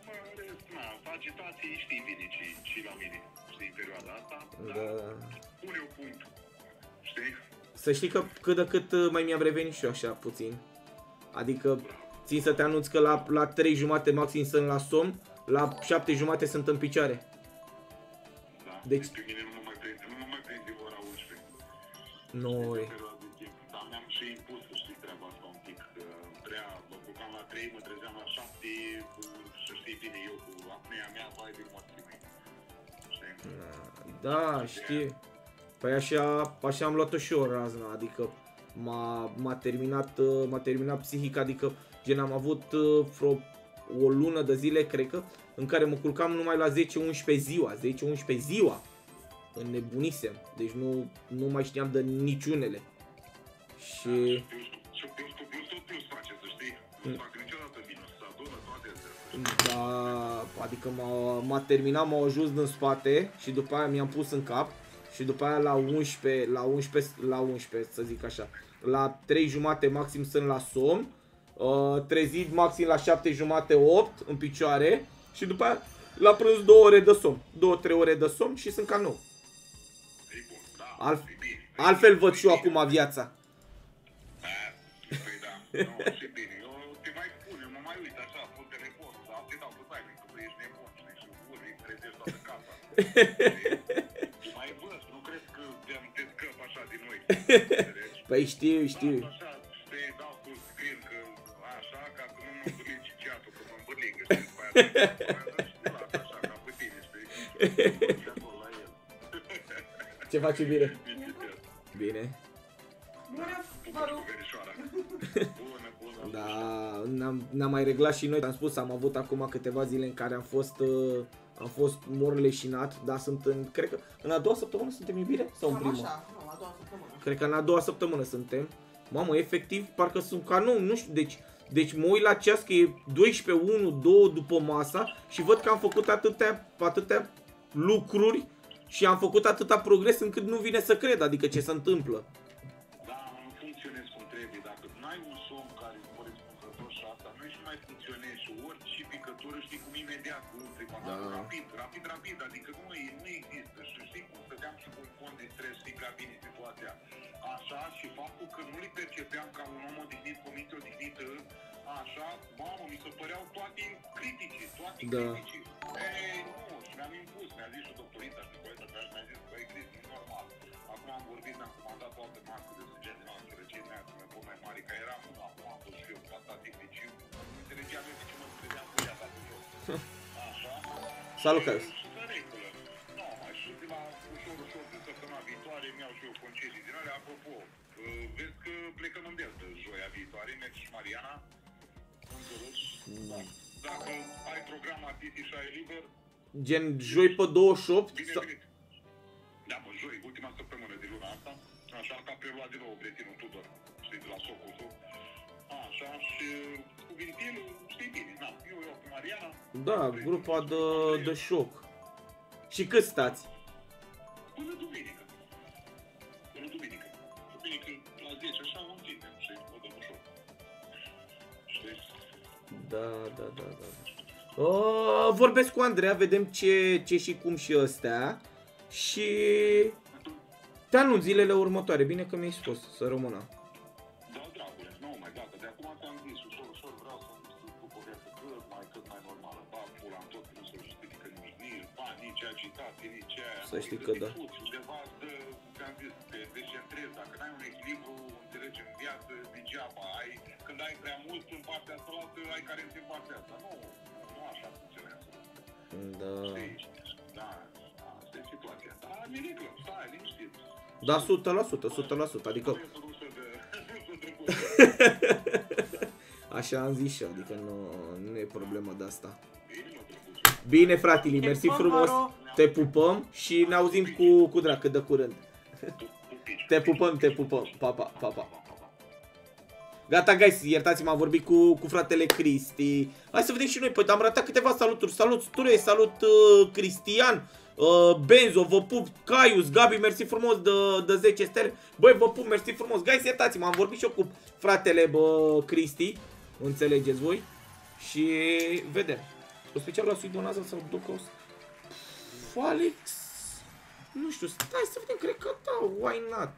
Mă, în rest, na, agitație știi bine și, și la mine, știi, în perioada asta. Da. Dar pune o punct, știi? Să știi că cât de cât uh, mai mi-am revenit și eu așa puțin. Adică țin să te anunț că la, la 3 jumate maxim sunt la somn, la 7 jumate sunt în picioare. Da. Deci- Pe mine nu mă mai prinde, nu mă mai prinde ora 11. Noi. Bine, eu cu apnea mea, vai de morții mei. Știi? Da, știi. Păi așa, așa am luat-o și eu razna, adică m-a, m-a terminat, uh, m-a terminat psihic, adică gen am avut uh, vreo o lună de zile, cred că, în care mă culcam numai la 10-11 ziua, 10-11 ziua. Înnebunisem, deci nu, nu mai știam de niciunele. Și... Plus, și plus cu plus tot plus face, să știi. Nu Mm. fac Da, adică m-a, m-a terminat, m-au ajuns din spate și după aia mi-am pus în cap și după aia la 11, la 11, la 11 să zic așa, la 3 jumate maxim sunt la somn, uh, trezit maxim la 7 jumate 8 în picioare și după aia la prânz 2 ore de somn, 2-3 ore de somn și sunt ca nou. E bun, da, Alt- e bine. Altfel văd și eu acum viața. Da, păi da, nu, și bine. Mai văz, nu crezi că te-am te scăp așa din noi. [LAUGHS] Înțelegi? Păi știu, știu. Așa, te dau cu screen că așa, ca să nu mă îmbârlici ceatul, că mă îmbârligă, știi, după aia și te las așa, ca pe tine, știi? [LAUGHS] Și acolo la el. Ce faci [LAUGHS] bine? Ne-am, ne-am mai reglat și noi. Am spus, am avut acum câteva zile în care am fost uh, am fost mor leșinat, dar sunt în, cred că în a doua săptămână suntem iubire sau în Cam prima? așa, nu, a doua săptămână. Cred că în a doua săptămână suntem. Mamă, efectiv, parcă sunt ca nou, nu știu, deci deci mă uit la ceas că e 12, 1, 2 după masa și văd că am făcut atâtea, atâtea lucruri și am făcut atâta progres încât nu vine să cred, adică ce se întâmplă. Orice picătură știi cum imediat cu ultima, Da. rapid, rapid, rapid, adică nu, e, nu există. Și știi cum stăteam și cu un fond de stres, știi ca vine situația. Așa și faptul că nu le percepeam ca un om odihnit cu minte odihnită, așa, mamă, mi se păreau toate critici, toate Da. critici. Ei, nu, și mi-am impus, mi-a zis și doctorița Nicoleta, care mi-a zis, băi, Cristi, e normal. Acum am vorbit, mi-am comandat o altă mască de sânge din altă răcire mea, să mă pun mai mare, ca eram, nu, acum am fost și eu tratativ, deci eu nu înțelegeam eu de ce mă credeam cu ea atât de jos. Așa. Salut, Și- Caius. Și în regulă. Nu, mai și de la ușor, ușor, de săptămâna viitoare, mi-au și eu concedii din alea. Apropo, uh, vezi că plecăm în Delta joia viitoare, mergi și Mariana. Înțelegi? Da. Dacă ai program artistic și ai liber, Gen joi pe 28 bine sau... venit. Da, mă, joi, ultima săptămână de luna asta, așa că a preluat din nou prietenul Tudor, știi, de la Socosul. Așa, și cu Vintilul, știi bine, na, eu, eu cu Mariana. Da, grupa de, de șoc. Și cât stați? Până duminică. Până duminică. Duminică la 10, așa, un timp, știi, o dăm ușor. Știi? Da, da, da, da. Uh, vorbesc cu Andreea, vedem ce, ce și cum și ăstea. Și te anunț zilele următoare. Bine că mi-ai spus să rămână. Da, dragule, nu mai gata, de acum ți-am zis, ușor, ușor vreau să să duc o viață cât mai, cât mai normală. Ba, pula, în tot, nu se justifică nimic, nici bani, nici agitație, nici aia. Să știi că da. Fuți, undeva, dă, ți-am zis, te decentrezi, dacă n-ai un echilibru, înțelegi, în viață, degeaba, ai, când ai prea mult în partea asta, altă, ai carențe în partea asta. Nu, nu așa funcționează. Da. Știi? Da, asta e situația. Da, nimic, stai, liniștit. Da, 100%, 100%, adică Nu e rusă de, rusă drăguță. așa am zis și eu, adică nu, nu e problemă de asta. Bine, mă, drăguță. Bine, fratele, Te mersi pupăm, frumos, Maro. te pupăm și ne auzim cu, cu drag cât de curând. Pupici. Te pupăm, te pupăm, pa, pa, pa, pa. Gata, guys, iertați-mă, am vorbit cu, cu fratele Cristi. Hai să vedem și noi, păi am ratat câteva saluturi. Salut, Sture, salut, uh, Cristian, uh, Benzo, vă pup, Caius, Gabi, mersi frumos de, de 10 stele. Băi, vă pup, mersi frumos. Guys, iertați-mă, am vorbit și eu cu fratele, bă, Cristi. Înțelegeți voi? Și vedem. O special la Suidonaza sau Ducos? Pf, Alex, nu știu, stai să vedem, cred că da, why not?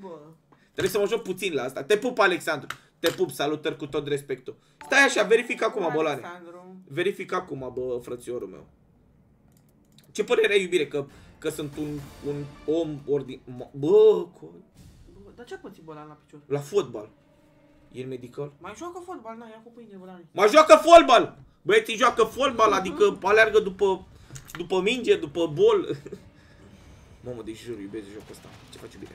Bă. Trebuie să mă joc puțin la asta. Te pup, Alexandru. Te pup, salutări cu tot respectul. Stai așa, verific acum, bolane. Alexandru. Verific acum, bă, frățiorul meu. Ce părere ai, iubire, că, că sunt un, un om ordin... Bă, co- Bă, Dar ce păți bolan la picior? la fotbal. E în medical? Mai joacă fotbal, na, ia cu pâine, bolani. Mai joacă fotbal! Băieții joacă fotbal, adică aleargă după, după minge, după bol. [LAUGHS] Mamă, deci jur, iubesc jocul ăsta. Ce face bine?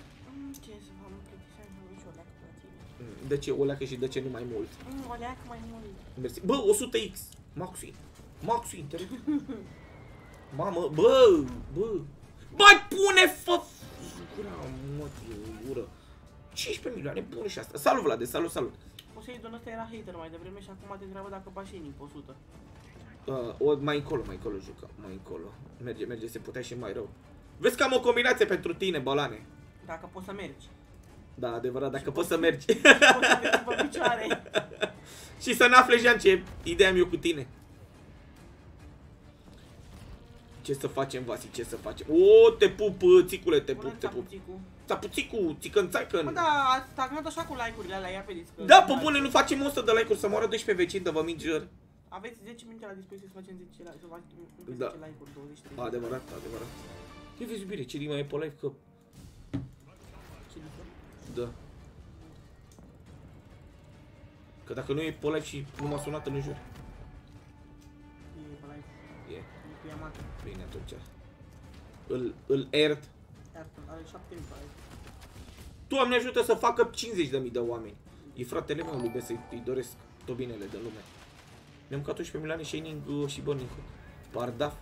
De ce o leacă și de ce nu mai mult? Mm, O leacă mai mult. Mersi. Bă, 100x. Maxui. Maxui, interesant. [LAUGHS] Mamă, bă, bă. Mai pune, fă... Gura, mă, în gură. 15 milioane, pune și asta. Salut, Vlade, salut, salut. O să-i don ăsta era hater mai devreme și acum te întreabă dacă bași inimi pe 100. Uh, o, mai încolo, mai încolo jucăm, mai încolo. Merge, merge, se putea și mai rău. Vezi că am o combinație pentru tine, balane. Dacă poți să mergi. Da, adevărat, dacă poți să mergi. Poți să te pe picioare. [LAUGHS] și să n-afle, Jean, ce idee am eu cu tine. Ce să facem, Vasi, ce să facem? O, te pup, țicule, te Bună pup, te pup. țapuțicu. țapuțicu, țicănțaică. Mă, da, ați stagnat așa cu like-urile alea, ia vedeți că... Da, pe bune, nu facem 100 de like-uri să moară 12 vecini, de vă mint jur. Aveți 10 minute la dispoziție să facem 10 like, să facem încă Da. 10 like-uri, 20, 30. Adevărat, adevărat. Ia vezi, iubire, ce mai e pe live, că... Ce zice? Da. Că dacă nu e pe live și nu m-a sunat, nu jur. E pe live, E, e cu Yamato. bine atunci. Îl, îl ert. Iartă, are 7 pe live. Doamne ajută să facă 50.000 de oameni. E fratele meu, îl iubesc, să-i îi doresc tot binele de lume. Mi-am mâncat 11 milioane Shining uh, și Burning. Pardaf.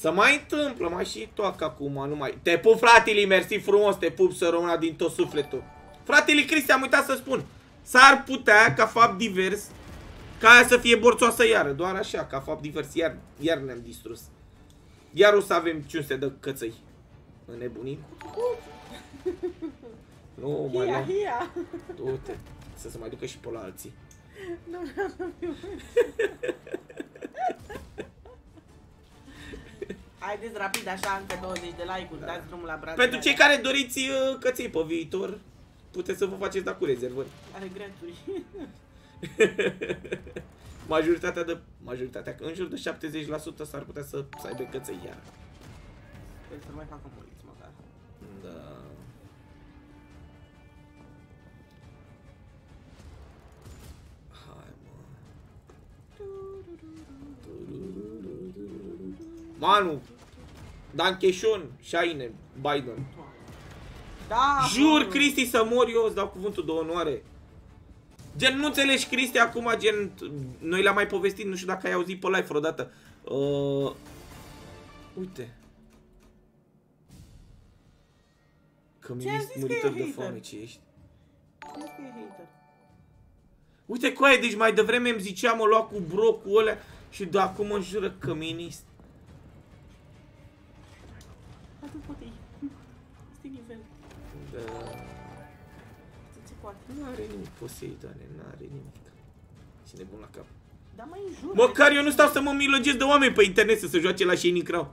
Să mai întâmplă, mai și toacă acum, nu mai... Te pup, fratele, mersi frumos, te pup să rămână din tot sufletul. Fratele Cristi, am uitat să spun. S-ar putea, ca fapt divers, ca aia să fie borțoasă iară, doar așa, ca fapt divers, iar, iar ne-am distrus. Iar o să avem 500 de cățăi. Înnebunim? Nu, mai Hia, luăm. hia! Du-te. Să se mai ducă și pe la alții. Nu vreau să fiu. Haideți rapid așa, încă 20 de like-uri, dați drumul la brațele Pentru cei care doriți uh, căței pe viitor, puteți să vă faceți da cu rezervări. Are grețuri. [LAUGHS] Majoritatea de majoritatea, în jur de 70% s-ar putea să, să aibă căței iar. Trebuie să mai facă muliți Manu, Dancheșon, Shaine, Biden. Da! Jur, bă. Cristi, să mor eu, îți dau cuvântul de onoare. Gen, nu înțelegi, Cristi, acum, gen, noi le-am mai povestit, nu știu dacă ai auzit pe live vreodată. Uh, uite. Că mi Ce-am ești zis că muritor e de hater? foame, ce ești. Știți că e hater. Uite, coaie, deci mai devreme îmi zicea, mă lua cu brocul ăla și de acum mă jură căminist. Nu are nimic, Poseidoane, nu are nimic. Și nebun la cap. Dar mai în jur. Măcar eu nu stau să mă milogesc de oameni pe internet să se joace la Shining Crown.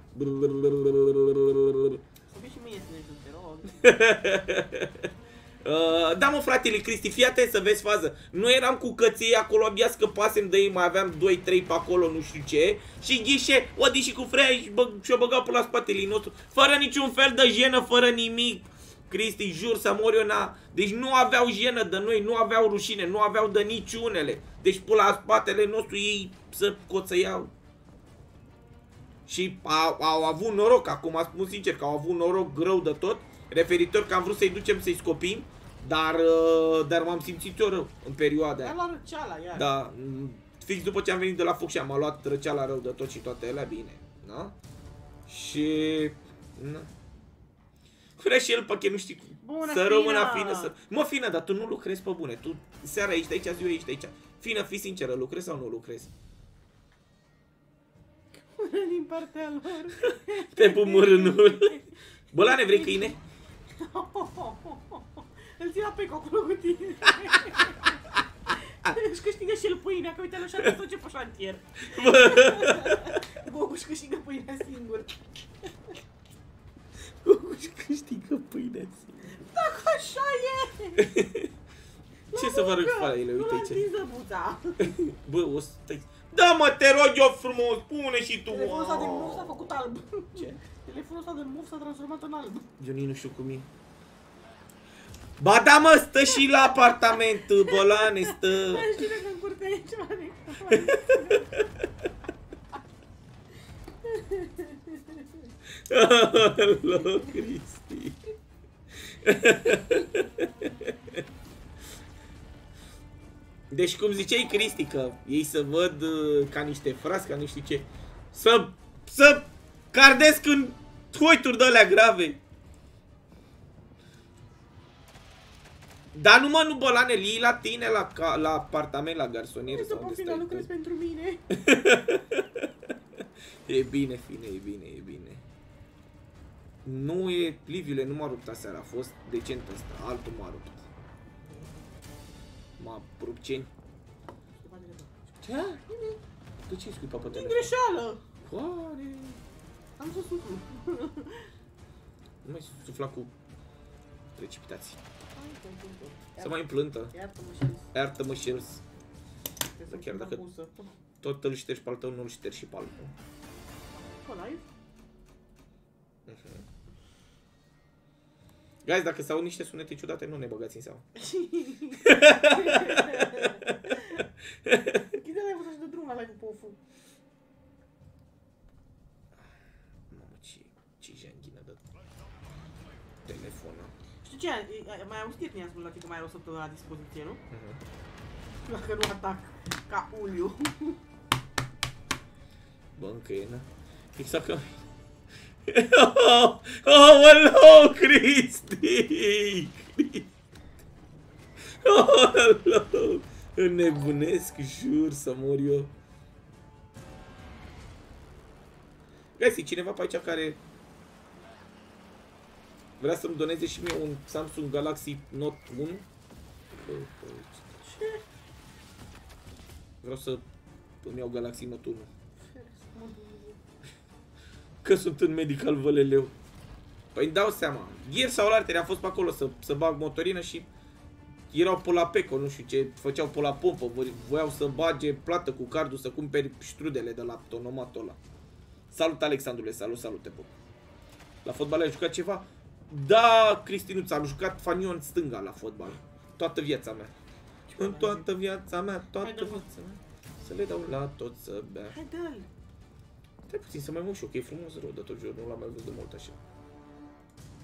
Să vii și mie să ne ajut, te rog. [LAUGHS] Uh, da mă fratele Cristi, fii atent să vezi fază Nu eram cu căței acolo, abia scăpasem de ei Mai aveam 2-3 pe acolo, nu știu ce Și ghișe, Odi și cu freia și bă, și-o băgat pe la spatele nostru Fără niciun fel de jenă, fără nimic Cristi, jur să mor eu na. Deci nu aveau jenă de noi, nu aveau rușine, nu aveau de niciunele Deci pe la spatele nostru ei să coțăiau și au, au avut noroc, acum spun sincer că au avut noroc greu de tot, referitor că am vrut să-i ducem să-i scopim, dar, uh, dar m-am simțit eu rău în perioada Ia aia. la răceala, iar. Da, m, fix după ce am venit de la foc și am luat răceala rău de tot și toate ele, bine, da? Și... Na. Vrea și el pe nu știi cum. Bună, să rămână Fina! fină să... Mă, fină, dar tu nu lucrezi pe bune. Tu seara ești aici, ziua ești aici. Fină, fii sinceră, lucrezi sau nu lucrezi? Până [LAUGHS] din partea lor. [LAUGHS] Te pup mărânul. Bălane, vrei câine? [LAUGHS] Îl țin la pe acolo cu tine. Își câștigă și el pâinea, că uite, așa tot ce pe șantier. Gogu își câștigă pâinea singur. [LAUGHS] Își câștigă pâinea Dacă așa e! [LAUGHS] Ce să vă arăt falele, uite Nu aici. l-am zăbuța. Bă, o să stai... Da, mă, te rog eu frumos, pune și tu. Telefonul ăsta de muf s-a făcut alb. Ce? [LAUGHS] Telefonul ăsta de muf s-a transformat în alb. Eu nici nu știu cum e. Ba da, mă, stă și la apartament, bolane, stă. Mai știi dacă în curte e ceva de [LAUGHS] Alo, Cristi. Deci cum ziceai Cristi că ei să văd uh, ca niște frați, ca nu știu ce, să, să cardesc în hoituri de alea grave. Dar nu mă, nu bolane, lii la tine, la, ca, la apartament, la garsonier Nu să sau pot unde fi stai la lucrez tu. pentru mine. [LAUGHS] E bine, fine, e bine, e bine. Nu e, Liviule, nu m-a rupt aseară, a fost decent ăsta, altul m-a rupt. M-a rupt ce? Ce? De ce scui pe Din telefon? greșeală. Oare? Am să suflu. Nu mai sufla cu precipitații. Să mai împlântă. Iartă-mă și Iartă-mă și el. Trebuie Chiar să dacă- abuză. Tot îl ștergi pe al tău, nu îl ștergi și pe al meu. Bă, live? Guys, dacă s-au niște sunete ciudate, nu ne băgați în seama. Chide live-ul să-și dă drum la live-ul pe ofu. Mamă, ce, ce janghină de telefon. am. Știi ce? e- Mai auzit mi-a spus la tine că mai are o săptămână la dispoziție, nu? Mhm. Dacă nu atac ca uliu. Bă, încă e, na? Exact ca [LAUGHS] Aoleu, Cristi! Cristi! [LAUGHS] Aoleu! Înnebunesc, jur să mor eu. Găsi, cineva pe aici care vrea să-mi doneze și mie un Samsung Galaxy Note 1? Bă, bă, Ce? Vreau să îmi iau Galaxy Note 1. Că sunt în medical văleleu. Păi îmi dau seama. Ieri sau la am fost pe acolo să, să bag motorină și erau pe la Peco, nu știu ce, făceau pe la pompă, vo- voiau să bage plată cu cardul să cumperi strudele de la tonomatul ăla. Salut Alexandrule, salut, salut te pup. La fotbal ai jucat ceva? Da, Cristinuț, am jucat fanion stânga la fotbal. Toată viața mea. În toată viața mea, toată Hai, dă-mă. viața mea. Să le dau la tot să bea. Hai, dă-l. Stai puțin să mai mă șoc, că e frumos rău de tot jurul, nu l-am mai văzut de mult așa.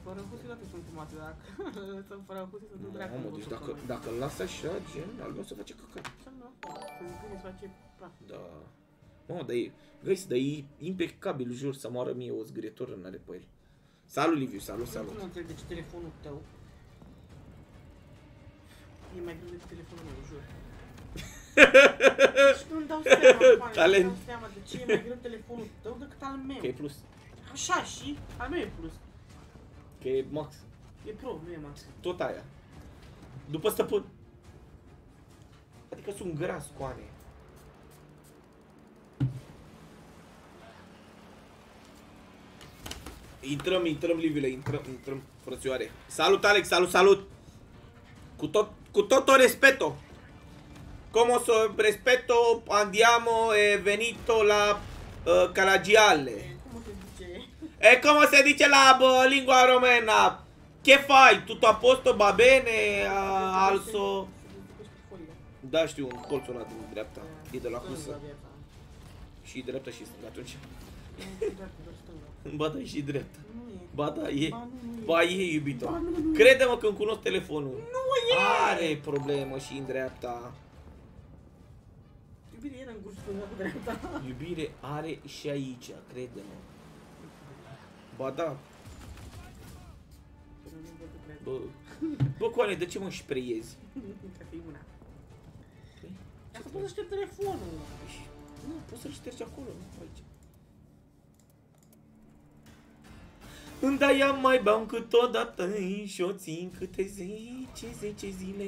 Fără husii toate sunt fumate, dacă [LAUGHS] sunt fără husii să nu dracu. Mamă, deci dacă, dacă îl las așa, gen, al meu se face căcat. Să nu, să zic se face praf. Da. Mamă, dar e, găsi, dar e impecabil, jur, să moară mie o zgârietură n-are pe el. Salut, Liviu, salut, Nu salut. nu înțeleg de ce telefonul tău e mai greu decât telefonul meu, jur. [LAUGHS] Deci nu-mi dau seama, [LAUGHS] Coane, Talent. nu-mi dau seama de ce e mai greu telefonul tău decât al meu. Că e plus. Așa și al meu e plus. Că e max. E pro, nu e max. Tot aia. După stăpân. Adică sunt gras, coane. Intrăm, intrăm, Liviule, intrăm, intrăm, frățioare. Salut, Alex, salut, salut! Cu tot, cu todo respeto. Como so respeto andiamo e venito la uh, Caragiale. E, cum se zice? E come se dice la bă, lingua romena? Che fai? Tutto a posto? Va bene? A, also... Da, știu, un colțul ăla din dreapta. E de la cusă. Și dreapta și stânga atunci. [LAUGHS] Ba da, e și dreapta. Ba da, e. Ba nu, nu e. Ba e, iubito. Ba nu, nu e. Crede-mă că îmi cunosc telefonul. Nu e! Are problemă și în dreapta. Iubire era în gust stânga cu dreapta. [LAUGHS] Iubire are și aici, crede-mă. Ba da, bă. Bă, Coane, de ce mă spreiezi? Că fii una. Păi, Ca să poți să ștergi telefonul. Nu, poți să-l ștergi acolo, nu aici. Unde aia mai beau câteodată și o țin câte zece, zece zile.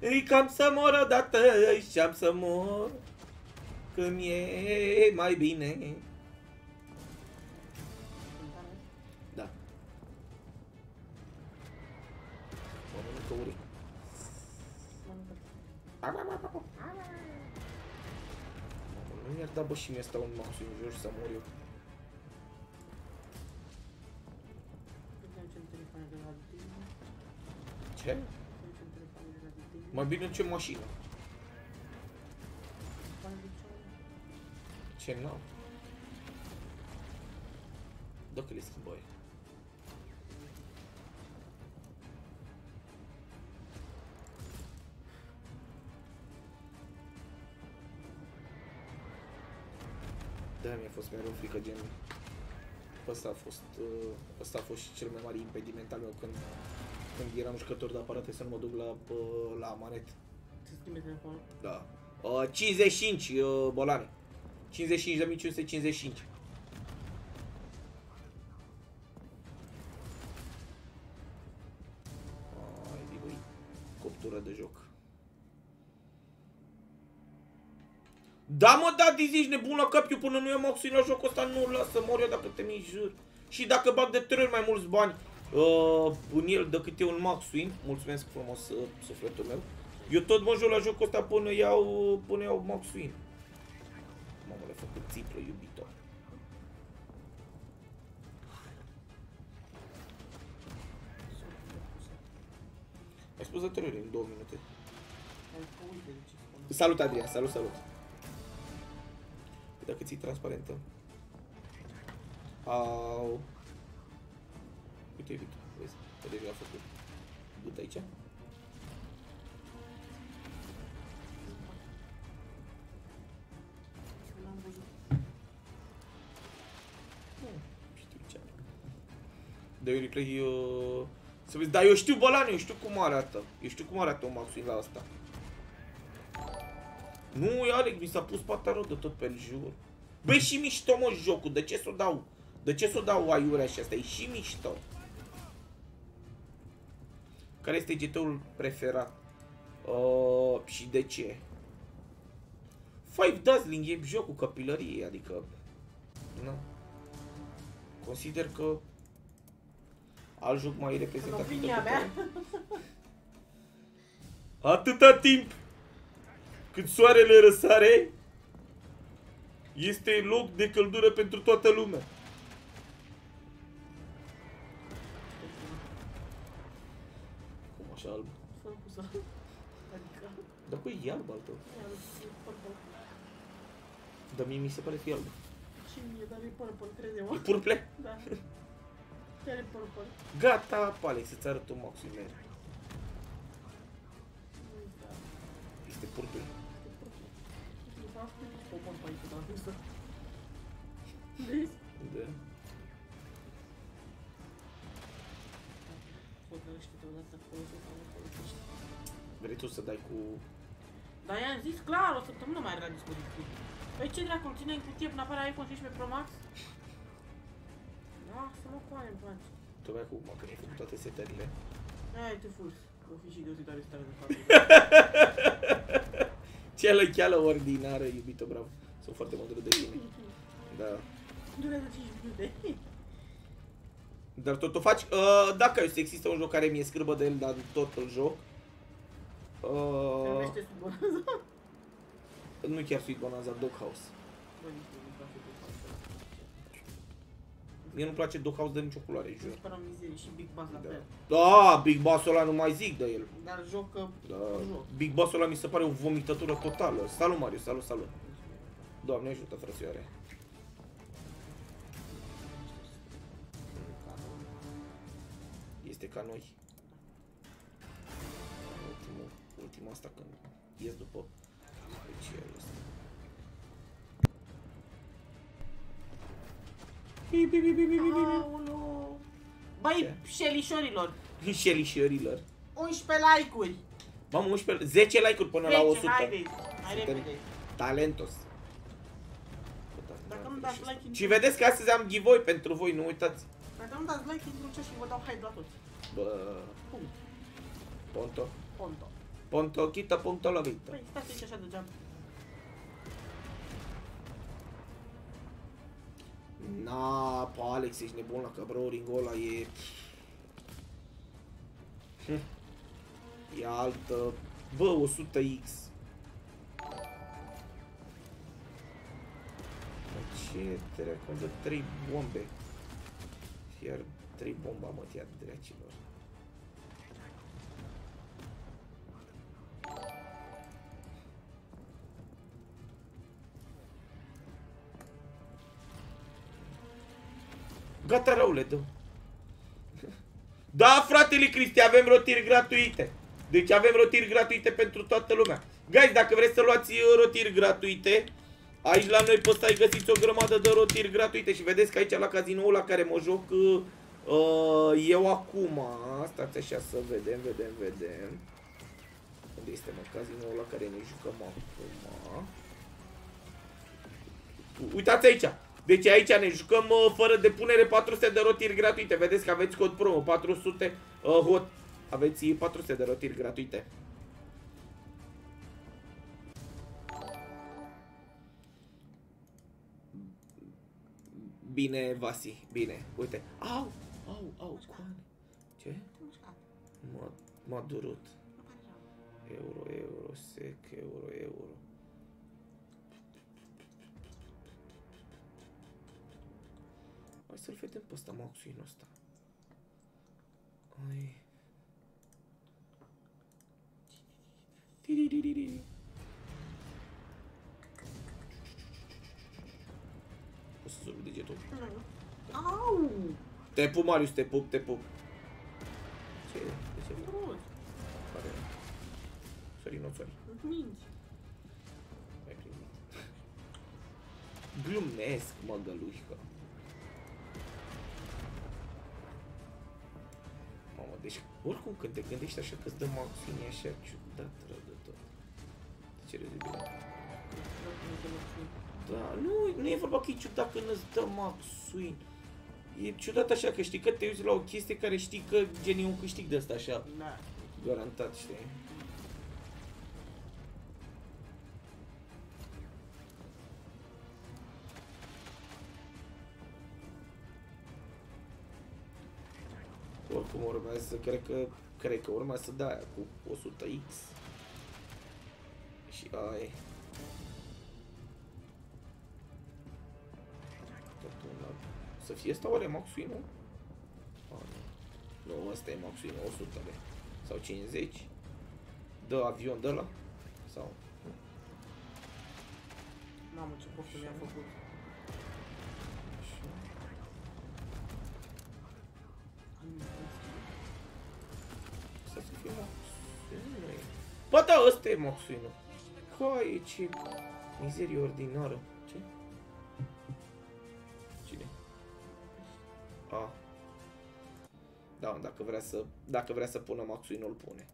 Îi cam să mor odată și am să mor când e mai bine. Da. Mă mănâncă urii. Mamă, Nu mi-ar da bă și mie asta un mouse în jur să mor eu. Ce? Mai bine ce mașină. Ce n-au? Dacă le schimbă aia. Da, mi-a fost mereu frică, gen... Ăsta a fost, uh, ăsta a fost și cel mai mare impediment al meu când, când eram jucător de aparate să nu mă duc la, uh, la manet. Să schimbe telefonul. Da. Uh, 55, uh, bolane. 55.555. Ai, băi, coptură de joc. Da, mă, da, de zici nebun la cap, eu până nu am oxin la jocul ăsta, nu las să mor eu dacă te mi jur. și dacă bag de trei ori mai mulți bani uh, în el decât eu în Max Win, mulțumesc frumos uh, sufletul meu, eu tot mă joc la jocul ăsta până iau, până iau Max Win. Mamă, le-a făcut țiplă, iubito. Ai spus de trei ori în două minute. Uite de ce spun. Salut, Adrian, salut, salut. Uite cât e transparentă. Au. Uite, uite, vezi, că deja a făcut. Uite aici. L-am văzut. Nu știu ce are. Dă eu replay, uh... Să vezi, dar eu știu bălan, eu știu cum arată. Eu știu cum arată un Maxwin la asta. Nu, e Alex, mi s-a pus pata rău de tot pe jur. Băi, și mișto, mă, jocul. De ce să o dau? De ce să o dau aiurea și asta? E și mișto. Care este GT-ul preferat? Uh, și de ce? Five Dazzling e jocul copilăriei, adică... Nu. Consider că alt joc mai reprezentativ opinia decât mea. ăla. [LAUGHS] Atâta timp cât soarele răsare, este loc de căldură pentru toată lumea. E alb al tău. e purple. Dar mie mi se pare fi alb. Și mie, dar e purple, crede-mă. E purple? Da. Chiar e purple. Gata, Alex, să-ți arăt un maxim meu. Da. Este purple. E purple. Și de fapt, e popor pe aici, dar pusă. Vezi? Da. Hotărăște deodată folosești sau nu folosești. Vrei tu să dai cu... Dar i-am zis clar, o săptămână mai are la dispozitiv. Păi ce dracu, îl ține în cutie până apare iPhone 16 Pro Max? Da, să mă coane, îmi place. Tu vai acum, că ai făcut toate setările. Ai, te furs. O fi și de o tare stare de fapt. [LAUGHS] Ceală cheală ordinară, iubito, bravo. Sunt foarte mândru de tine. Da. Durează 5 minute. Dar tot o faci? Uh, dacă este, există un joc care mi-e scârbă de el, dar tot îl joc. Se Uh, numește Subonaza. nu chiar Sweet Bonanza, Doghouse. Bă, nici nu-mi place de fapt. Mie nu-mi place Doghouse de nicio culoare, Mi jur. se pare o mizerie și Big Bass la Da. fel. Da, Big Boss ăla nu mai zic de el. Dar jocă Da. joc. Big Boss ăla mi se pare o vomitătură totală. Salut, Mario, salut, salut. Doamne ajută, frățioare. Este ca noi. Ultima asta când ies după specialul ăsta. Bi, bi, bi, bi, bi, bi, bi. Aoleu. Băi, șelișorilor, [LAUGHS] Șelișorilor. 11 like-uri. Mamă, 11, 10 like-uri până la 10, 100. haideți, hai Suntem repede. Talentos. Dacă nu dați like, Și vedeți că astăzi am giveaway pentru voi, nu uitați. Dacă nu dați like, intru în chat și vă dau hide la toți. Bă, Punct. ponto. Ponto. Ponto, chita, ponto la vita. Păi, stați aici așa degeaba. Na, pa, Alex, ești nebun la cabroring ăla, e... Hm. E altă... Bă, 100x. Ce dracu, de 3 bombe. Iar 3 bomba, mă, iar dracilor. Gata, răule, dă. Da, fratele Cristi, avem rotiri gratuite. Deci avem rotiri gratuite pentru toată lumea. Guys, dacă vreți să luați uh, rotiri gratuite, aici la noi pe site găsiți o grămadă de rotiri gratuite și vedeți că aici la cazinoul la care mă joc uh, uh, eu acum, stați așa să vedem, vedem, vedem. Unde este mă cazinoul la care ne jucăm acum? Uitați aici. Deci aici ne jucăm uh, fără depunere 400 de rotiri gratuite. Vedeți că aveți cod promo 400 uh, hot. Aveți 400 de rotiri gratuite. Bine, Vasi, bine. Uite. Au, au, au, coane. Ce? M-a, m-a durut. Euro, euro, sec, euro, euro. Hai să-l vedem pe ăsta, maxuinul ăsta. Ai... Tiririri. O să zoru degetul. Au! Te pup, Marius, te pup, te pup. Ce? De ce? Prost. Care? Sorry, nu sorry. Îți minți. Ai primit. Glumesc, măgălușcă. Deci oricum când te gândești așa că-ți dă maximii așa ciudat rău de tot. Ce râzi de bine. Da, nu, nu e vorba că e ciudat când îți dă maxuin. E ciudat așa că știi că te uiți la o chestie care știi că gen e un câștig de asta așa. Da. Garantat, știi? Oricum urmează, cred că, cred că urmează să dai aia cu 100x. Și ai. Tot una. Să fie asta oare maxul nu? A, nu. Nu, ăsta e maxul 100 de. Sau 50. Dă avion de la Sau... Mamă, ce poftă mi-a făcut. Asta să fie maxuinul. Ba da, ăsta e maxuinul. Coaie, ce mizerie ordinară. Ce? Cine? A. Da, dacă vrea să, dacă vrea să pună maxuinul, îl pune.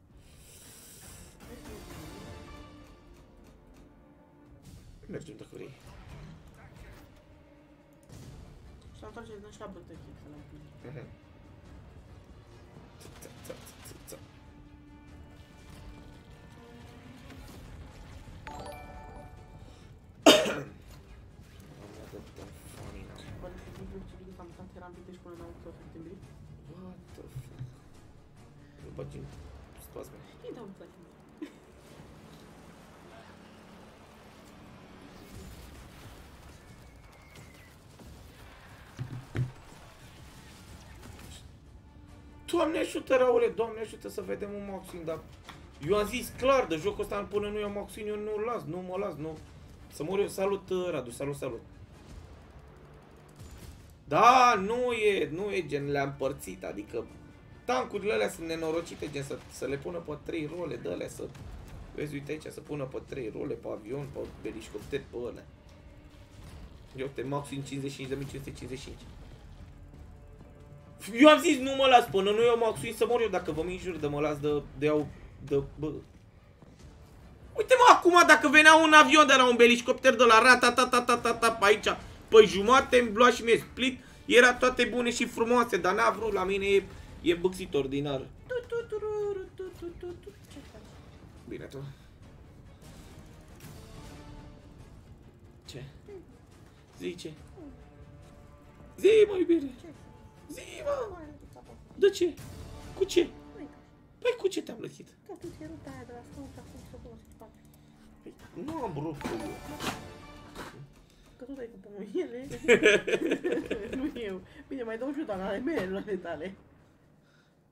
Mergem dacă vrei. Și am întoarce din așa bătă kick să l-am Doamne ajută, Raule, Doamne ajută să vedem un Maxim, dar eu am zis clar de jocul ăsta până nu iau Maxim, eu nu-l las, nu mă las, nu. Să mor eu, salut uh, Radu, salut, salut. Da, nu e, nu e gen le-am împărțit, adică tancurile alea sunt nenorocite, gen să, să le pună pe trei role de alea, să vezi, uite aici, să pună pe trei role, pe avion, pe elișcopter, pe alea. Eu te Maxim 55.555. Eu am zis nu mă las până nu eu maxui să mor eu dacă vă minjur de mă las de, de iau de bă. Uite mă acum dacă venea un avion de la un belicopter de la rata ta ta ta ta ta pe aici pe jumate îmi lua și mie split era toate bune și frumoase dar n-a vrut la mine e, e băxit ordinar. Tu, tu, tu, ru, ru, tu, tu, tu, tu. Ce faci? Bine tu. Ce? Zice. Zi mă iubire. Zi mă. De ce? Cu ce? Păi cu ce te-am lăchit? Că tu ți-ai rupt aia de la scaun și acum să o folosi în spate. Păi, nu am rupt eu. Că tu dai cu pomul ele. [LAUGHS] nu eu. Bine, mai dau și eu, dar ale mele, nu ale tale.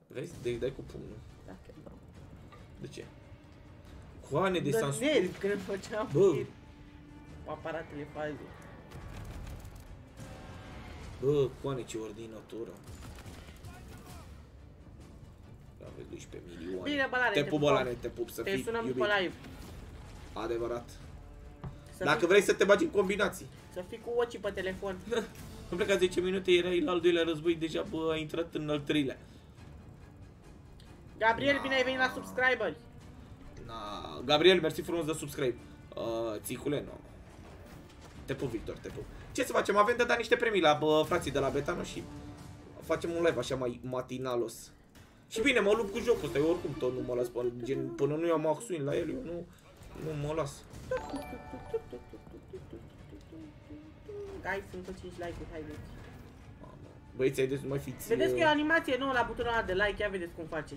Vezi? Deci dai cu pumnul. Da, chiar dau. De ce? Coane de Dă sans... nervi când făceam Bă. cu aparatele faze. Bă, coane ce ordinatură. Aveți 12 milioane. Bine, Balane, te te pup, pupăm. Balane, te pup să Te fii sunăm iubit. pe live. Adevărat. Să Dacă fii, vrei să te bagi în combinații. Să fii cu ochii pe telefon. Am plecat 10 minute, erai la al doilea război, deja bă, a intrat în al treilea. Gabriel, bine ai venit la subscriberi. Na, Gabriel, mersi frumos de subscribe. Uh, țicule, nu. Te pup, Victor, te pup. Ce să facem? Avem de dat niște premii la bă, frații de la Betano și facem un live așa mai matinalos. Și bine, mă lupt cu jocul ăsta, eu oricum tot nu mă las până, gen, până nu iau Max Win la el, eu nu, nu mă las. Guys, sunt 5 like-uri, haideți. Băieți, haideți, nu mai fiți... Vedeți că e o uh, animație nouă la butonul ăla de like, ia vedeți cum face.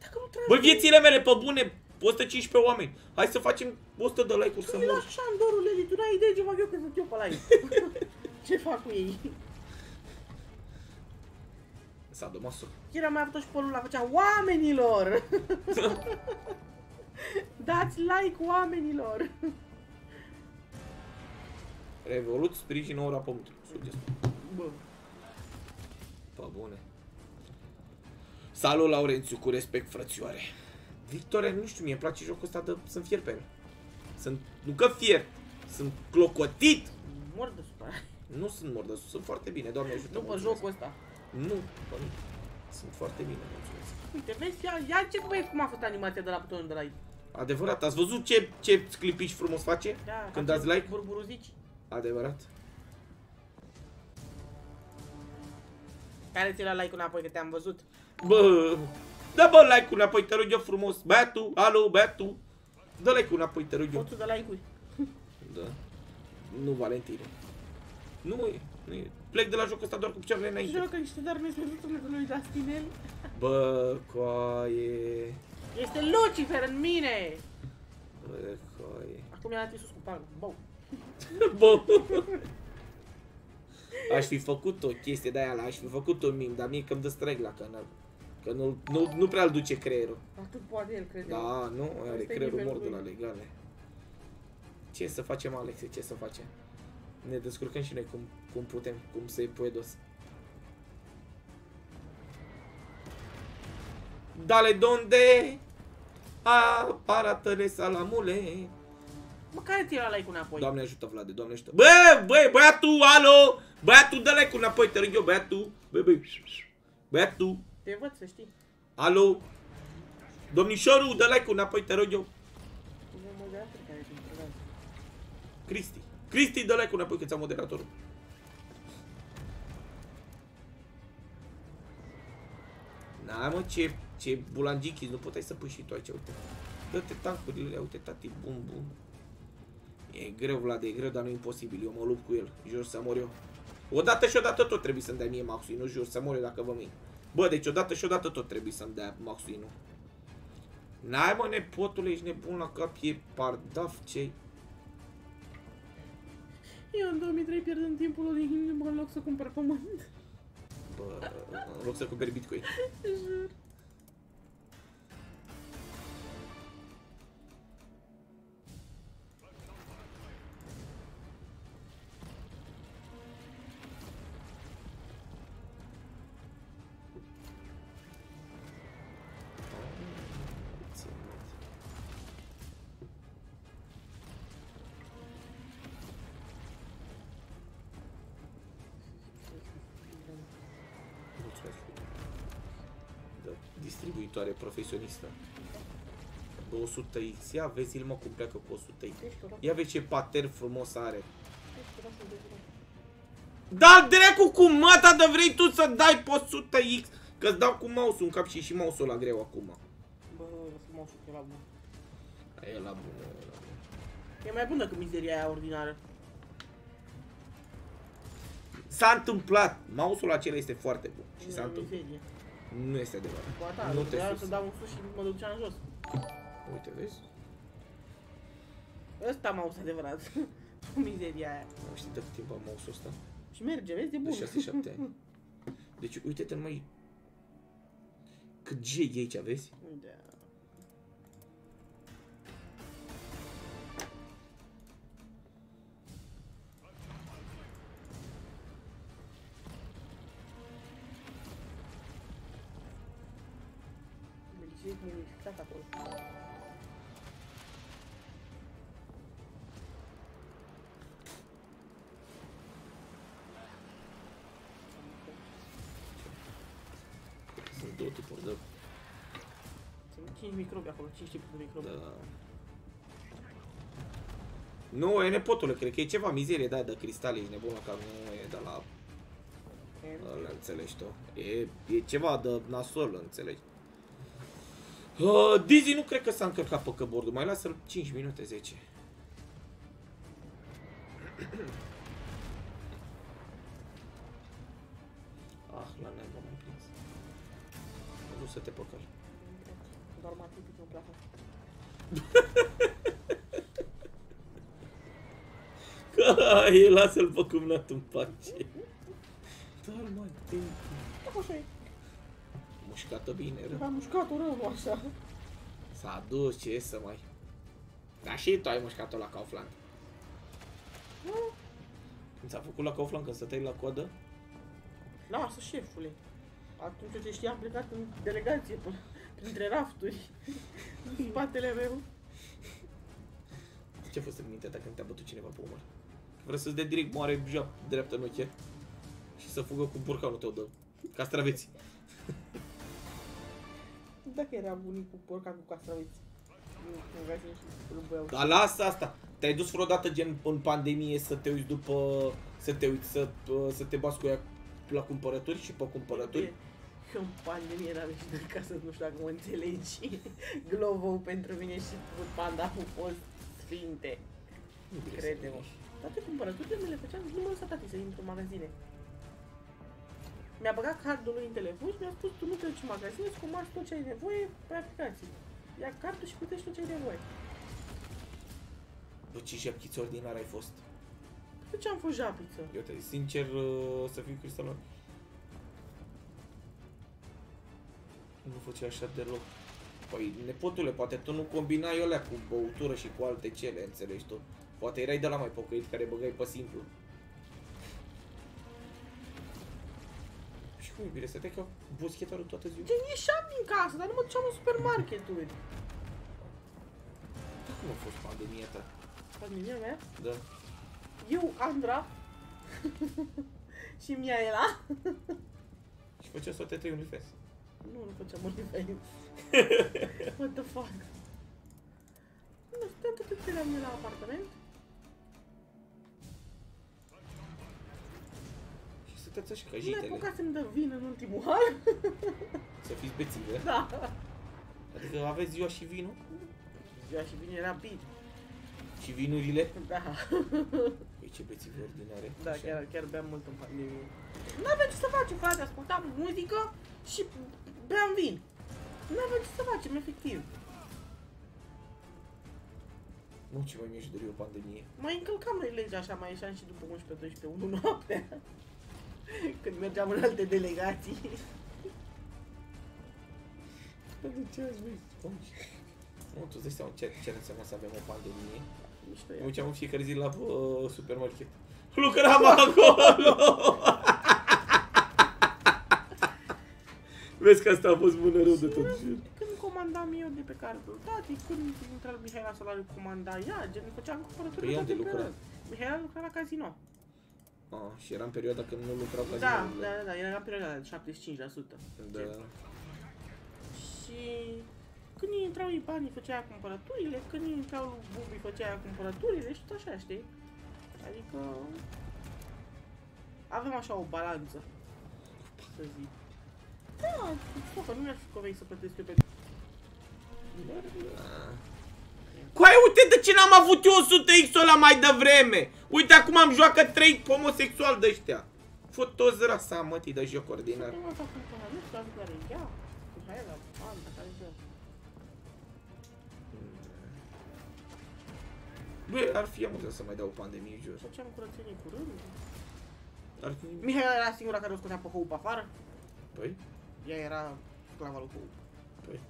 Dacă nu tragi... Bă, viețile mele, pe bune, 115 oameni. Hai să facem 100 de like-uri să Nu-mi mor. așa, Andorule, tu n-ai idee ce fac eu când sunt eu pe live. [LAUGHS] ce fac cu ei? Sadomaso. Ieri am mai avut-o și polul la făcea oamenilor! [LAUGHS] Dați like oamenilor! Revolut sprijină ora pământului. Sugestie. Bă, Pe bune. Salut, Laurențiu, cu respect, frățioare. Victoria, nu știu, mie îmi place jocul ăsta de... Sunt fier pe el. Sunt... Nu că fier. Sunt clocotit. mor de supărare. Nu sunt mor de sus, sunt foarte bine, doamne ajută. După mulțumesc. jocul ăsta. Nu, bă, nu. Sunt foarte bine, mulțumesc. Uite, vezi, ia, ia ce vezi cum a fost animația de la butonul de like. Adevărat, ați văzut ce, ce clipici frumos face? Da, Când ca dați ce like? Burburuzici. Adevărat. Care ți la like înapoi că te-am văzut? Bă, dă bă like-ul înapoi, te rog eu frumos. Beatu, alo, Beatu. Dă like-ul înapoi, te rog eu. Poți de like-uri. Da. Nu, Valentine. Nu e, nu e. Plec de la jocul ăsta doar cu picioarele înainte. Jocă niște dar mi-ai spus lui Dastinel. Bă, coaie. Este Lucifer în mine! Bă, coaie. Acum i-a dat sus cu palmă. Bau. [LAUGHS] Bă. Aș fi făcut o chestie de aia, la- aș fi făcut un mim, dar mie că-mi dă streg la canal. Că nu, nu, nu prea-l duce creierul. Atât poate el, crede. Da, nu, are Asta e creierul nivelul mort de la lui. legale. Ce să facem, Alexe, ce să facem? Ne descurcăm și noi cum, cum putem, cum să-i puedos. Dale donde aparatele salamule. Mă, care ți la like înapoi? Doamne ajută, Vlade, Doamne ajută. Bă, băi, băiatul, alo! Băiatul, dă like înapoi, te rog eu, băiatul. Băi, băi, băiatul, Te văd să știi. alo! Domnișorul, dă like înapoi, te rog eu. Tu vei moderator care te întrebează. Cristi. Cristi, dă like înapoi că ți-am moderatorul. Na, mă, ce, ce bulangichi, nu puteai să pui și tu aici, uite. Dă-te tancurile, uite, tati, bum, bum. E greu, Vlad, e greu, dar nu e imposibil. Eu mă lupt cu el, jur să mor eu. Odată și odată tot trebuie să-mi dea mie maxui, nu jur să mor eu dacă vă mint. Bă, deci odată și odată tot trebuie să-mi dea maxui, nu. N-ai, mă, nepotule, ești nebun la cap, e pardaf, ce Eu în 2003 pierdând timpul din inimă în loc să cumpăr pământ. Bă, în loc să cumperi bitcoin. Jur. Distribuitoare profesionistă. 200X. Ia vezi-l mă cum pleacă cu 100X. Ești oraș, Ia vezi ce pater frumos are. ești orașul de zi. Da, dracu cu mata de vrei tu să dai pe 100X. Că-ți dau cu mouse-ul în cap și și mouse-ul la greu acum. Bă, să mă fut, era bun. Aia e la bună, e la bună. E mai bună decât mizeria aia ordinară. S-a întâmplat. Mouse-ul acela este foarte bun. Și s-a E întâmplat. mizerie. Nu este adevărat. Ba da, nu nu te trebuia sus. să dau un sus și mă duceam jos. Uite, vezi? Ăsta m-a adevărat. [LAUGHS] mizeria aia. Nu știi de cât timp am mouse-ul ăsta? Și merge, vezi, e De bun. 6-7 ani. [LAUGHS] Deci uite-te numai cât G e aici, vezi? Da. 5 microbi acolo, 5 tipuri de microbi. de... Nu, e nepotule, cred că e ceva mizerie de de cristale, ești nebun la cap, nu e de la... Ăla, înțelegi tu. E, e ceva de nasol, înțelegi. Uh, Dizzy nu cred că s-a încărcat pe căbordul, mai lasă-l 5 minute, 10. [CLEARS THROAT] Ah, la naiba m-am prins. Am vrut să te păcăl. Doar mai tipic nu-mi place. [LAUGHS] Ai, lasă-l pe cumnat în pace. Doar mai timp. Așa e. Mușcată bine, rău. Am mușcat-o rău, nu așa. S-a dus, ce să mai... Dar și tu ai mușcat-o la Kaufland. Când ți-a făcut la Kaufland când stăteai la coadă? Lasă, șefule. Atunci ce știam plecat în delegație până, printre rafturi. în spatele meu. Ce a fost în mintea ta când te-a bătut cineva pe umăr? Vreau să-ți dea direct moare joap dreaptă în ochi și să fugă cu borcanul tău de castraveți. Dacă era bunicul porca cu castraveți. Nu, nu vrea să îl băiau. Dar lasă asta! Te-ai dus vreodată gen în pandemie să te uiți după... Să te uiți, să, să te bați cu ea la cumpărături și pe cumpărături? Eu în pandemie eram ieșit de casă, nu știu dacă mă înțelegi. Glovo pentru mine și Food Panda au fost sfinte. Nu vrei să Crede-mă. vii. Toate cumpărăturile mele făceam, nu mă lăsa tati să intru în magazine. Mi-a băgat cardul lui în telefon și mi-a spus tu nu te duci în magazine, îți comanzi tot ce ai nevoie pe aplicație. Ia cardul și plătești tot ce ai nevoie. Bă, ce japchiți ordinar ai fost. De ce am fost japiță? Eu te sincer uh, să fiu cristalon. Nu făcea așa deloc. Păi, nepotule, poate tu nu combinai alea cu băutură și cu alte cele, înțelegi tu? Poate erai de la mai pocăit care băgai pe simplu. Și cum iubire, stăteai ca boschetarul toată ziua? Gen, ieșeam din casă, dar nu mă duceam în supermarketuri. Dar cum a fost pandemia ta? Familia mea, Da. eu, Andra [LAUGHS] și Miaela. Și făcea toate trei OnlyFans. Nu, nu făceam OnlyFans. [LAUGHS] What the fuck? Nu, stăteam tot cât eram eu la apartament. Și stăteați așa ca Nu ne jitele. apucasem de vin în ultimul an. [LAUGHS] Să fiți bețive. Da. Adică aveți ziua și vinul? Ziua și vin era bine. Și vinurile? Da. Păi ce bețive ordinare. Da, Așa. chiar, chiar beam mult în pandemie. Nu avem ce să facem, frate, ascultam muzică și beam vin. Nu avem ce să facem, efectiv. Nu, ce mai mi-aș dori o pandemie. Mai încălcam noi legea așa, mai ieșeam și după 11-12, 1 noaptea. [LAUGHS] Când mergeam în alte delegații. [LAUGHS] Dar de ce ați vrut? Nu, tu îți dai seama ce, ce înseamnă să avem o pandemie? Mișto Mă e. duceam în fiecare zi la uh, supermarket. Lucram acolo! [LAUGHS] Vezi că asta a fost bună rău de tot, jur. Când comandam eu de pe cardul tati, când intra Mihaela Solariu comanda ea, gen făceam cumpărături Păi tot unde lucra? împreună. Mihaela lucra la casino. Ah, și era în perioada când nu lucrau Da, cazinoul. da, da, da, era în perioada de 75%. da. Și când ei intrau ei banii, făcea ea cumpărăturile, când ei intrau lui Bubi, făcea ea cumpărăturile și tot așa, știi? Adică avem așa o balanță, să zic. Da, știu că nu mi-aș fi convenit să plătesc eu pe... Coai, uite de ce n-am avut eu 100x ăla mai devreme! Uite acum am joacă 3 homosexual de ăștia. Fă toți rasa, mătii, de joc ordinar. Nu mă fac cumpărat, nu știu care e ea, cu Mihaela, Anta, care e ea. Bă, ar fi amuzant să mai dau o pandemie jos. Făceam curățenie curând. Ar fi... Mihaela era singura care o scotea pe Hope afară. Păi, Ea era sclava lui Hope. păi.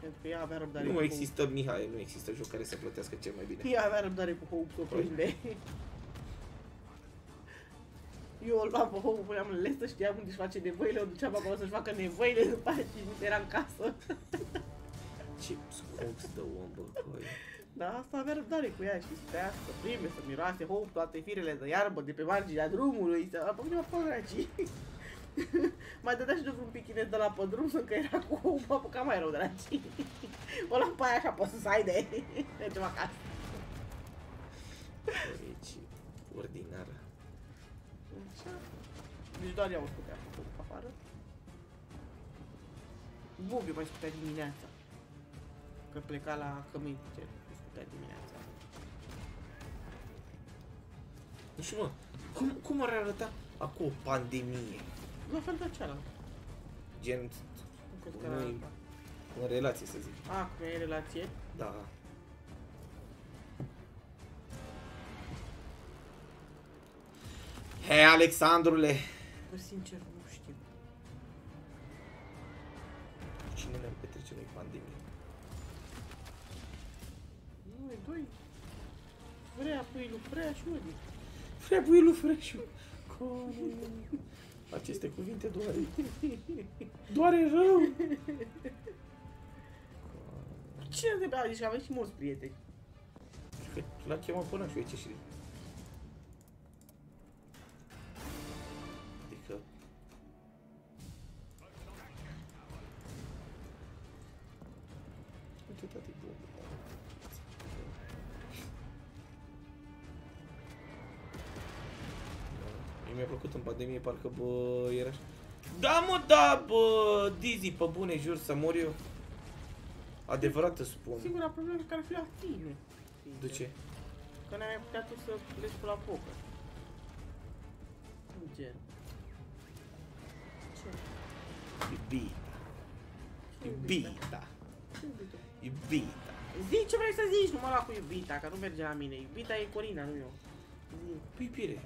Pentru că ea avea răbdare Nu cu mai Hope. există, Mihai, nu există joc care să plătească cel mai bine. Ea avea răbdare cu Hope să o Păi. prinde. Eu o luam pe Hope, o puneam în lestă, știam unde își face nevoile, o duceam acolo să-și facă nevoile, după aia 5 minute era în casă. Ce scox de om, bă, coi. Da, asta avea răbdare cu ea și stea să prime, să miroase Hope toate firele de iarbă de pe marginea drumului, să apă mine mă dragii. [LAUGHS] mai dădea și de vreun pichinez de la pe drum, să că era cu Hope, mă apuca mai rău, dragii. o luam pe aia așa, poți să ai de mergem acasă. Deci, ordinară. Așa. Deci doar ea o scutea pe Hope afară. Bubi mai scutea dimineața. Că pleca la cămâini, ce îi scutea dimineața. Nu știu, mă, cum, cum ar arăta acum o pandemie? La fel ca cealaltă. Gen, Nu cred că Nu era e- alta. în relație să zic. A, cum e relație? Da. He, Alexandrule! Bă, sincer, nu știu. Cu Cine ne-am petrece noi pandemie? Nu, e doi. Vrea, pui lui Prea și Udi. Vrea bui lui Freșu. Aceste cuvinte doare. [LAUGHS] Doare rău. Cine de bea? Deci avem și mulți prieteni. Că l-a chemat până și eu ce și Adică... Uite, tati, mi-a plăcut în pandemie, parcă, bă, era așa. Da, mă, da, bă, Dizzy, pe bune, jur, să mor eu. Adevărat îți spun. Singura problemă care ar fi la tine. De ce? Că n-ai mai putea tu să pleci pe la poker. Gen. Ce? Iubita. Iubita. Ce iubito? Iubita. Zi ce vrei să zici, nu mă lua cu iubita, că nu merge la mine. Iubita e Corina, nu eu. Zi. Păi, Pire,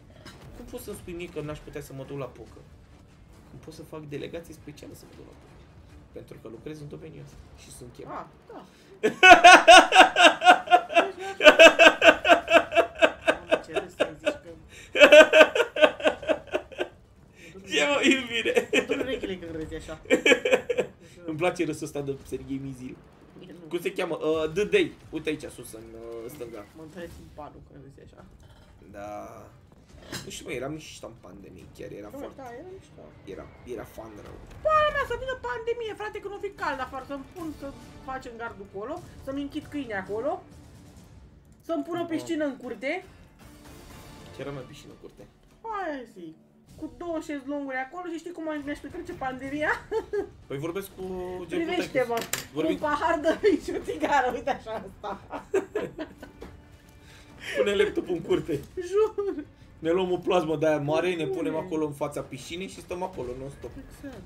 cum poți să-mi spui mie că n-aș putea să mă duc la poker? Cum pot să fac delegație specială să mă duc la poker? Pentru că lucrez în domeniul ăsta și sunt chemat. Ah, da. Mamă, ce râs să-mi zici că... Ce mă, iubire? Tu urechile când râzi așa. [LAUGHS] Îmi place râsul ăsta de Serghei Mizil. Mie nu. Cum se cheamă? Uh, The Day. Uite aici, sus, în uh, stânga. Mă întreți în panul când râzi așa. Da. Nu știu, mă, eram mișto în pandemie, chiar era Bă, foarte... da, era mișto. Era, era fan rău. Pana mea, să vină pandemie, frate, că nu fi cald afară, să-mi pun să facem gardul acolo, să-mi închid câini acolo, să-mi pun o piscină în curte, Chiar mai piscină în curte. aia zic, cu două șezlonguri acolo și știi cum mi-aș petrece pandemia? [LAUGHS] Păi vorbesc cu... Privește-mă, Vorbim- un pahar de [LAUGHS] vin și o tigară, uite așa asta. Pune laptopul în curte. [LAUGHS] Jur. Ne luăm o plasmă de aia mare, ne punem acolo în fața piscinei și stăm acolo non-stop. Exact.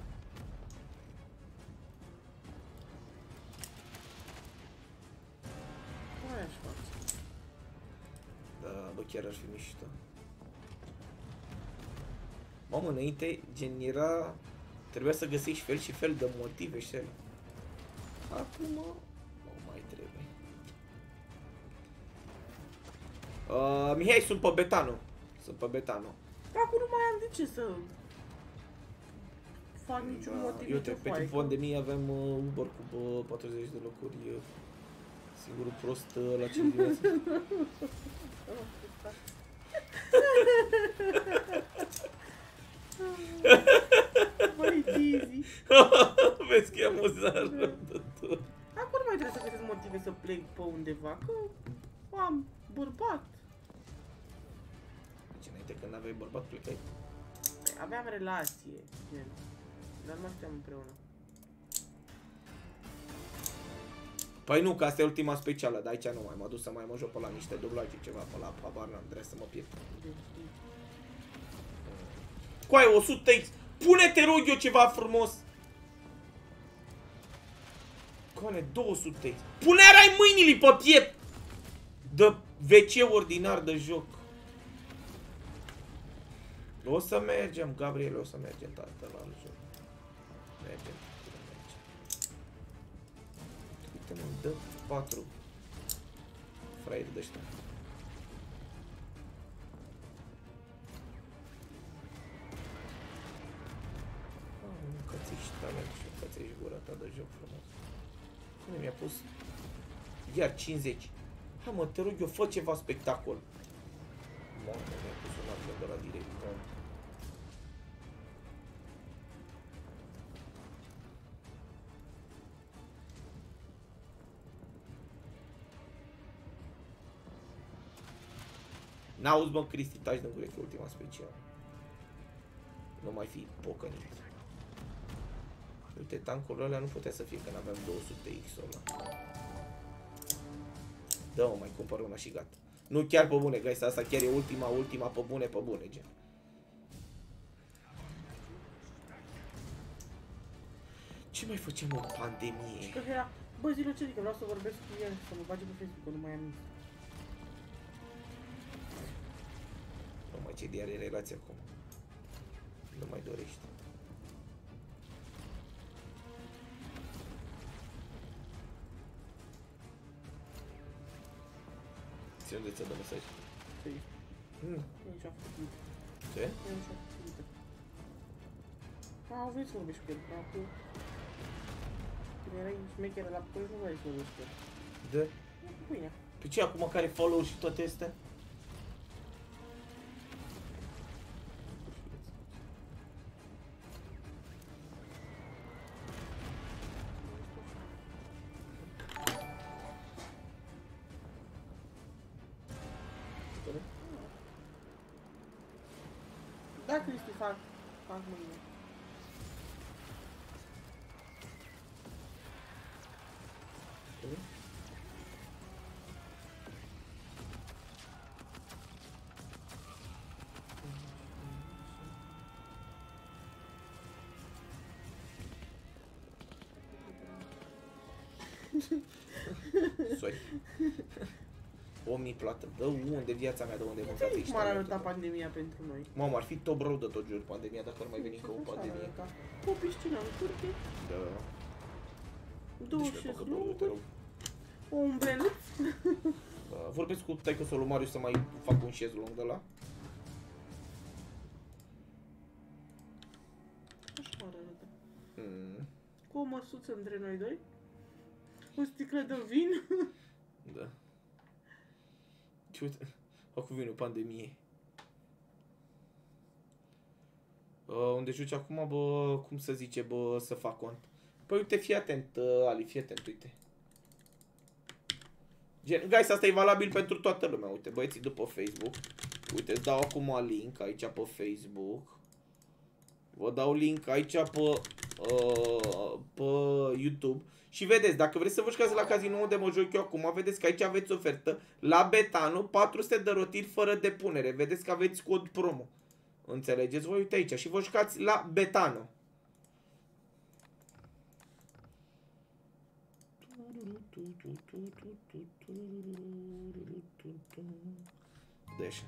Aia aș face. Da, bă, chiar ar fi mișto. Mamă, înainte, gen, era... Trebuia să găsești fel și fel de motive și ele. Acum, nu mai trebuie. Uh, Mihai, sunt pe betano. Sunt pe betano. Acum nu mai am de ce să fac niciun Da, motiv. Uite, nicio pentru foaică. pandemie avem uh, Uber cu bă, 40 de locuri. uh, Singurul prost uh, la ce dimineață. Băi, Dizzy. [LAUGHS] Vezi că e amuzant. Acum nu mai trebuie să găsesc motive să plec pe undeva, că am bărbat. Deci înainte când aveai bărbat plecai. Aveam relație, gen. Dar nu mai stăteam împreună. Păi nu, că asta e ultima specială, dar aici nu mai mă duc să mai mă joc pe la niște dublaje, ceva pe la habar n-am, trebuie să mă pierd. Deci, știi. Coai, 100x! Pune-te, rog eu, ceva frumos! Coane, 200x! Pune arai mâinile pe piept! De WC ordinar de joc. O să mergem, Gabriel, o să mergem, tată, la alt joc. Mergem, mergem. Uite, mă, dă 4 fraieri de ăștia. Că ți-ești talent și că ți-ești gura ta de joc frumos. Cum mi-a pus iar 50. Hai mă, te rog eu, fă ceva spectacol. Mamă, mi-a pus un alt de la direct. Mamă. N-auzi, mă, Cristi, taci din gură, că e ultima specială. Nu mai fi pocănit. Uite, tancurile alea nu putea să fie când aveam 200 x ăla. Da, mă, mai cumpăr una și gata. Nu chiar pe bune, guys, asta chiar e ultima, ultima pe bune, pe bune, gen. Ce mai făceam în pandemie? Că era, bă, zi ce că vreau să vorbesc cu el, să mă bage pe Facebook, că nu mai am nici. Nu mai ce de are relație acum. Nu mai dorește. Ți unde ți-a dat mesaj? Să-i, Hmm. eu și-am făcut uite. Ce? Eu și-am făcut uite. A, vrei să vorbești cu el, că acum... Când erai șmecheră la păi, nu vrei să vorbești cu el. Da. Nu, cu pâinea. Pe ce acum care follow și toate astea? Da, Cristi, fac. Fac mâine. Soi. Omni plată. Dă unde viața mea, de unde mă Uite cum ar arăta pandemia pentru noi. Mamă, ar fi top rău de tot jur pandemia dacă nu mai veni încă o Așa ar pandemie. arăta. O piscină în curte, Da. două Deci mi-a făcut rău, uite șezlonguri, rău. o umbreluț. Da, [LAUGHS] Vorbesc cu taică lui Mariu să mai fac un șezlong de la. Așa ar arăta. Mm, Cu o măsuță între noi doi. O sticlă de vin. da. Și uite, [LAUGHS] acum vine o pandemie. Uh, unde joci acum, bă, cum să zice, bă, să fac cont. Păi uite, fii atent, uh, Ali, fii atent, uite. Gen, guys, asta e valabil pentru toată lumea, uite, băieții după Facebook. Uite, îți dau acum link aici pe Facebook. Vă dau link aici pe, uh, pe YouTube. Și vedeți, dacă vreți să vă jucați la casino unde mă joc eu acum, vedeți că aici aveți ofertă la Betano 400 de rotiri fără depunere. Vedeți că aveți cod promo. Înțelegeți? Voi uite aici și vă jucați la Betano. Deci.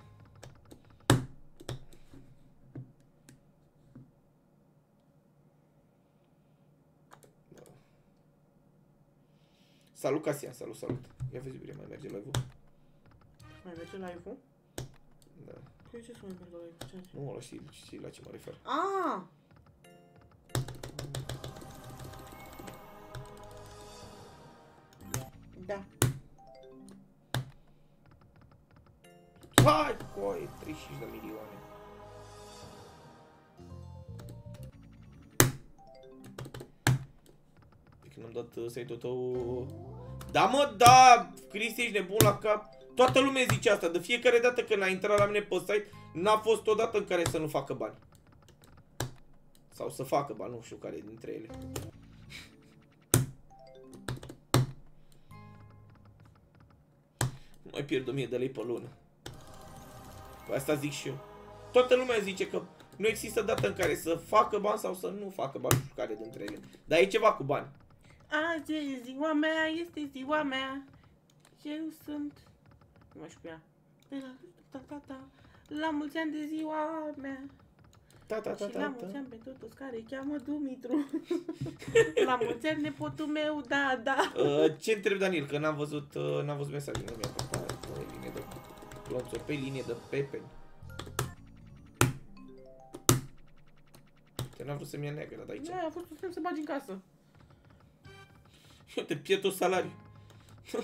Salut Casian, salut, salut. Ia vezi bine, mai merge live-ul? Mai merge live-ul? Da. Păi ce să mai merg live? Ce Nu, ăla știi, știi la ce mă refer. Ah! Da. Hai, coi, 35 de milioane. Pe când am dat uh, site-ul tău... Da, mă, da! Cristi, ești nebun la cap. Toată lumea zice asta. De fiecare dată când a intrat la mine pe site, n-a fost o dată în care să nu facă bani. Sau să facă bani, nu știu care dintre ele. Nu mai pierd 1000 de lei pe lună. Păi asta zic și eu. Toată lumea zice că nu există dată în care să facă bani sau să nu facă bani, nu știu care dintre ele. Dar e ceva cu bani. Azi e ziua mea, este ziua mea. Eu sunt... Nu mai știu pe ea. De la... Ta, ta, ta. La mulți ani de ziua mea. Ta, ta, ta, Și la ta, mulți ta. ani pentru toți care îi cheamă Dumitru. [LAUGHS] la mulți ani nepotul meu, da, da. Uh, ce întreb Daniel? Că n-am văzut, uh, n-am văzut mesajul. Nu mi-a preparat pe linie de glonțuri, pe linie de pepeni. Că n-am vrut să-mi ia neagră de aici. Da, a fost un semn să bagi în casă. Eu te pierd un salariu. [LAUGHS]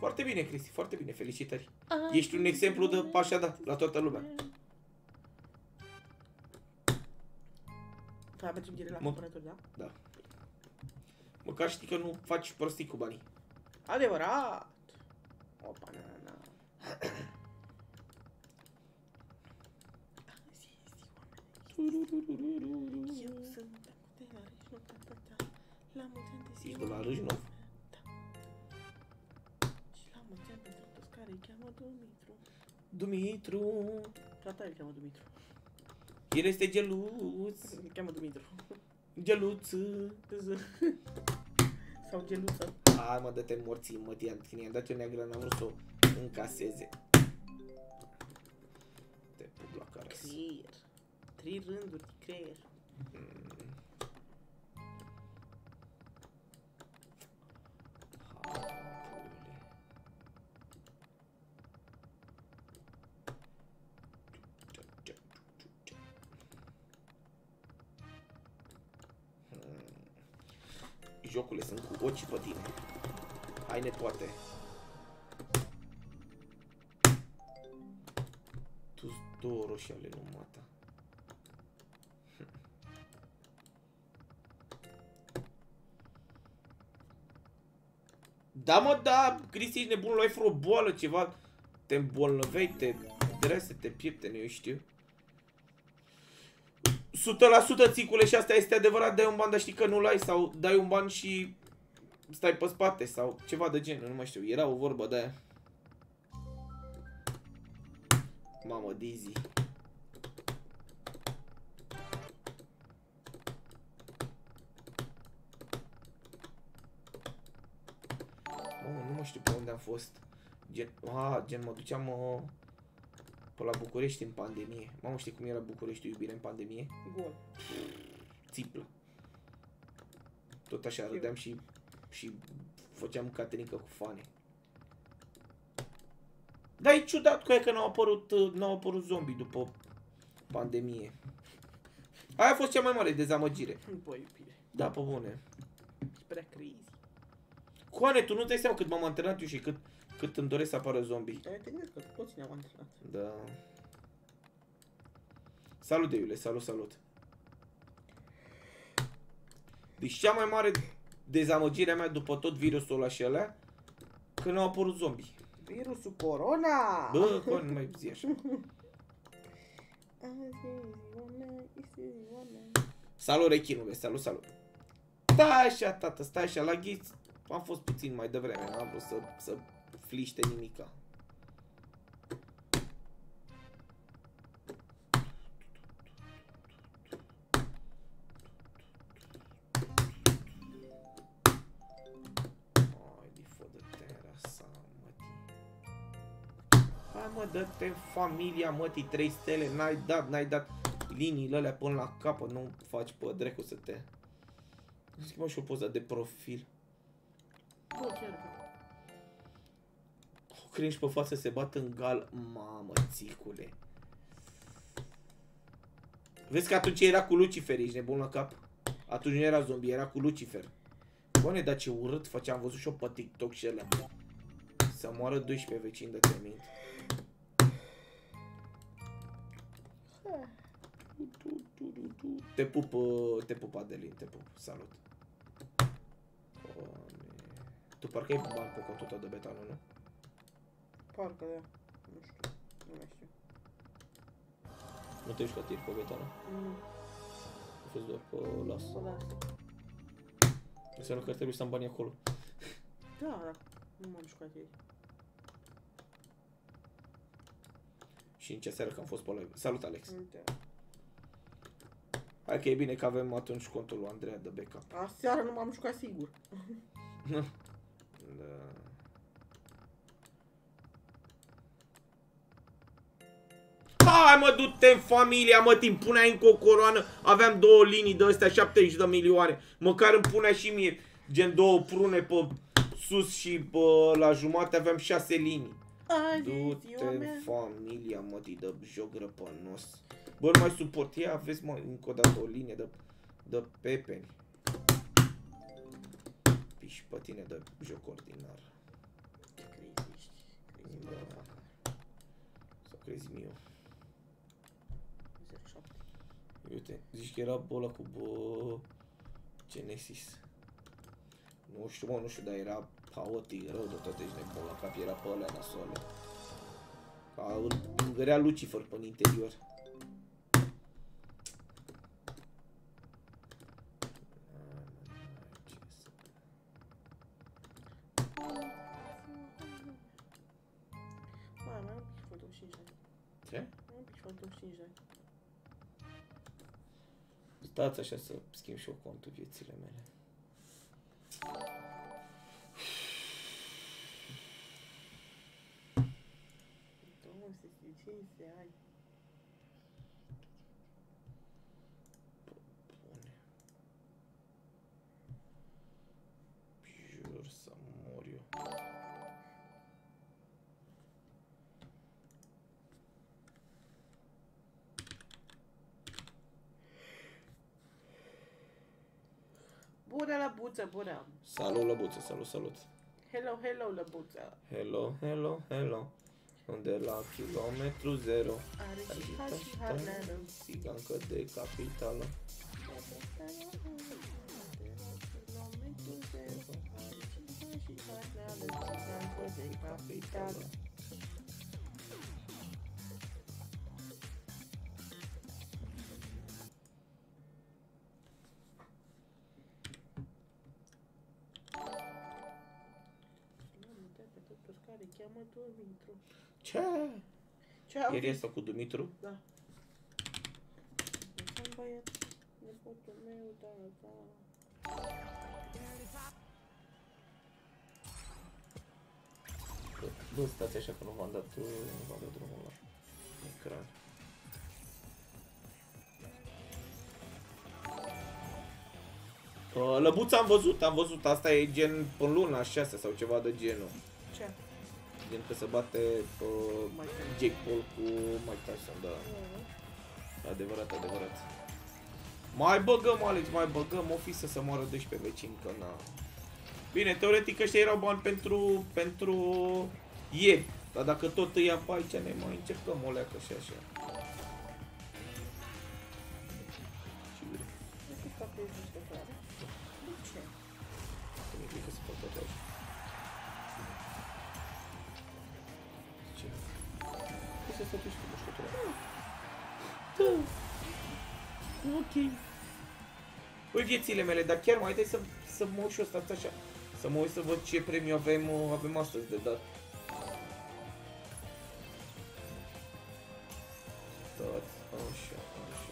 foarte bine, Cristi, foarte bine, felicitări. Ești un exemplu de așa da, la toată lumea. Da, mergem direct la Mă- cumpărături, da? Da. Măcar știi că nu faci prostii cu banii. Adevărat! Opa, na, na, na. Azi e ziua mea. Eu sunt de la Reșnu, ta, ta, ta. La mulți ani de Ești ziua de la mea. Râșnov? Da. Și la mulți ani pentru toți Care îi cheamă Dumitru? Dumitru, Tata îl cheamă Dumitru. el este geluț, Îl cheamă Dumitru. geluț. Z. [LAUGHS] Sau geluță. Hai mă, dă-te morții, mă, Tian, când i-am dat eu neagră, n-am vrut să o încaseze. Te pup la care Creier. Trei rânduri de creier. Jocurile sunt cu ochii pe tine. Hai ne poate. Tu două roșii ale lui Mata. Da, mă, da, Cristi, ești nebun, luai vreo boală, ceva, te îmbolnăvei, te drese, te pieptene, eu știu. 100% țicule și asta este adevărat, dai un ban, dar știi că nu-l ai sau dai un ban și stai pe spate sau ceva de genul, nu mai știu, era o vorbă de aia. Mamă, Dizzy. Mamă, nu mai știu pe unde am fost. Gen, a, gen mă duceam uh, pe la București în pandemie. Mamă, știi cum era București iubire în pandemie? Gol. Țiplă. Tot așa râdeam și, și făceam caterincă cu fane. Dar e ciudat cu ea că n-au apărut, uh, n-au apărut zombie după pandemie. Aia a fost cea mai mare dezamăgire. Bă, iubire. Da, pe bune. Ești prea crazy. Coane, tu nu-ți dai seama cât m-am antrenat eu și cât, cât îmi doresc să apară zombie. Dar te gândesc că toți ne-am antrenat. Da. Salut, Deiule, salut, salut. Deci cea mai mare dezamăgire a mea după tot virusul ăla și ăla, că nu au apărut zombie. Virusul corona! Bă, Coane, nu mai zi așa. Azi e ziua mea, este ziua mea. Salut, rechinule, salut, salut. Stai așa, tată, stai așa, la ghiți. Am fost puțin mai devreme, n-am vrut să, să fliște nimica. Hai, di fă de terasa, mătii. Hai mă, dă-te în familia, mătii, trei stele, n-ai dat, n-ai dat liniile alea până la capăt, nu faci pe dracu să te... Schimbă și o poză de profil. Bă, chiar. O cringe pe față se bat în gal. Mamă, țicule. Vezi că atunci era cu Lucifer, ești nebun la cap? Atunci nu era zombie, era cu Lucifer. Bune, dar ce urât făcea, am văzut și eu pe TikTok și ele. Să moară 12 vecini de te mint. Te pup, uh, te pup Adelin, te pup, salut. Doamne. Tu parcă ai bani pe contul tău de betană, nu? Parcă da. Nu știu. Nu mai știu. Nu te jucat ieri pe betană? Nu. A fost doar pe las. Bă, da. Înseamnă că ar trebui să am bani acolo. Da, da. Nu m-am jucat ieri. Și în ce seară că am fost pe live. Salut, Alex. Uite. Hai că e bine că avem atunci contul lui Andreea de backup. Aseară nu m-am jucat sigur. [LAUGHS] Da. Hai mă, du-te în familia, mă, timp puneai încă o coroană, aveam două linii de astea, 70 de milioane, măcar îmi punea și mie, gen două prune pe sus și pe la jumate aveam șase linii. Azi e Du-te ziua în mea. familia, mă, tii de joc răpănos. Bă, nu mai suport, ia, aveți, mă, încă o dată o linie de, de pepeni. Piși pe tine de joc ordinar. Ce crazy ești. Crazy Da. motherfucker. Sau crezi miu. Uite, zici că era bola cu bă, Genesis. Nu știu, mă, nu știu, dar era haotic, rău de tot și nebun la cap, era pe alea nasoale. Ca îl îngărea Lucifer pe interior. Ce? Am pic 25 de ani. Stați așa să schimb și eu contul viețile mele. Domnul, 65 de ani. Bună la buță, bună! Salut, lăbuță, salut, salut. Hello, hello, lăbuță! Hello, hello, hello. Unde la kilometru zero. Are și Adică, ha și harnelă. Sigancă de capitală. Capitală. Cheamă Dumitru. Ce? Ce au Ieri este cu Dumitru? Da. Sunt băiat, nepotul meu, da, da. Bă, Bă, stați așa că nu v-am dat, uh, nu v-am dat drumul la ecran. Uh, Lăbuța am văzut, am văzut, asta e gen în luna 6 sau ceva de genul. Ce? Gen că se bate uh, Mike Tyson. Jake Paul cu Mike Tyson, da. Adevărat, adevărat. Mai băgăm, Alex, mai băgăm, o fi să se moară 12 vecini, că na. Bine, teoretic ăștia erau bani pentru, pentru ieri. Dar dacă tot îi ia pe aici, ne mai încercăm o leacă și așa. Păi viețile mele, dar chiar mai dai să, să mă uit și eu, stați așa. Să mă uit să văd ce premiu avem, uh, avem astăzi de dat. Stați, așa, așa, așa.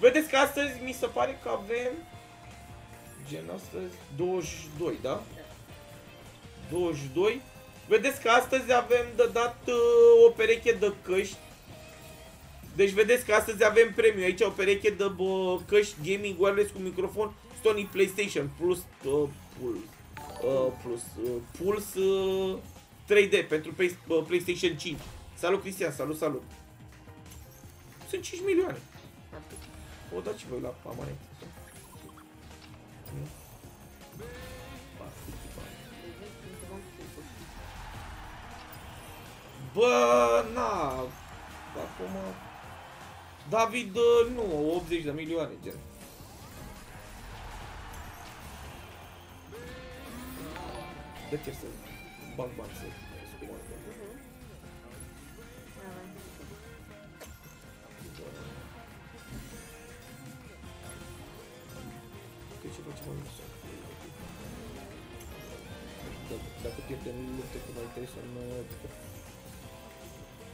Vedeți că astăzi mi se pare că avem gen astăzi 22, da? 22. Vedeți că astăzi avem de dat uh, o pereche de căști. Deci vedeți că astăzi avem premiu. Aici o pereche de bă, căști gaming wireless cu microfon Sony PlayStation plus uh, Pulse, uh, plus uh, Pulse uh, 3D pentru Play, uh, PlayStation 5. Salut Cristian, salut, salut. Sunt 5 milioane. O dați și voi la amanet. Nu? Ba, câți bani? Bă, na, acum... David, uh, nu, 80 de milioane, gen. De ce să bag bani să să comană? Că ce facem mai mult? Dacă- Dacă pierdem lupte cu mai Tyson,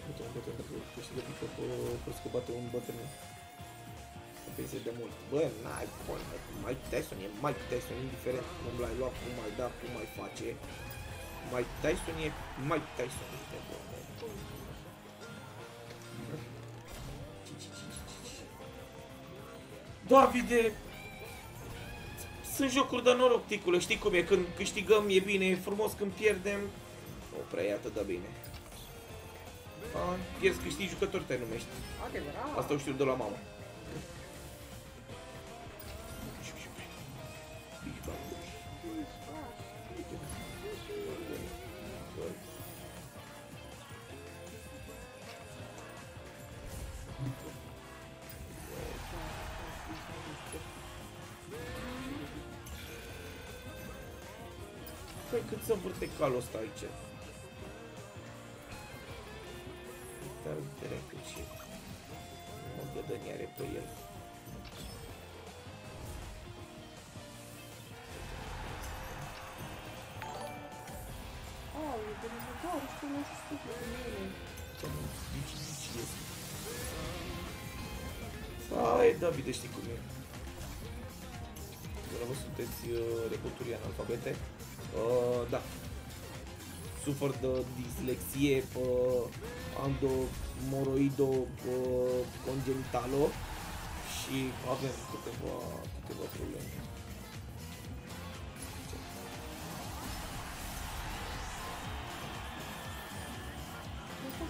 uh, Uite, un bătrân dacă câștigă pică pe, pe să bate un bătrân. Să pensie de mult. Bă, n-ai bun, Mike Tyson e Mike Tyson, indiferent cum l-ai luat, cum ai dat, cum ai face. Mike Tyson e Mike Tyson. E bun. Davide, sunt jocuri de noroc, ticule, știi cum e, când câștigăm e bine, e frumos, când pierdem, o prea e atât de bine. A, pierzi câștigi jucători te numești. Adevărat. Asta o știu de la mama. Păi cât să vârte calul ăsta aici? Dar dracu ce mă gădăniare pe el. Ah, e de mâncare și nu știu de mine. Chiar nu nici nici este. Hai, David, știi cum e. Vreau sunteți uh, recuturian alfabete? Uh, da. Sufăr de dislexie pe andomoroido uh, congenitalo și avem câteva, câteva probleme.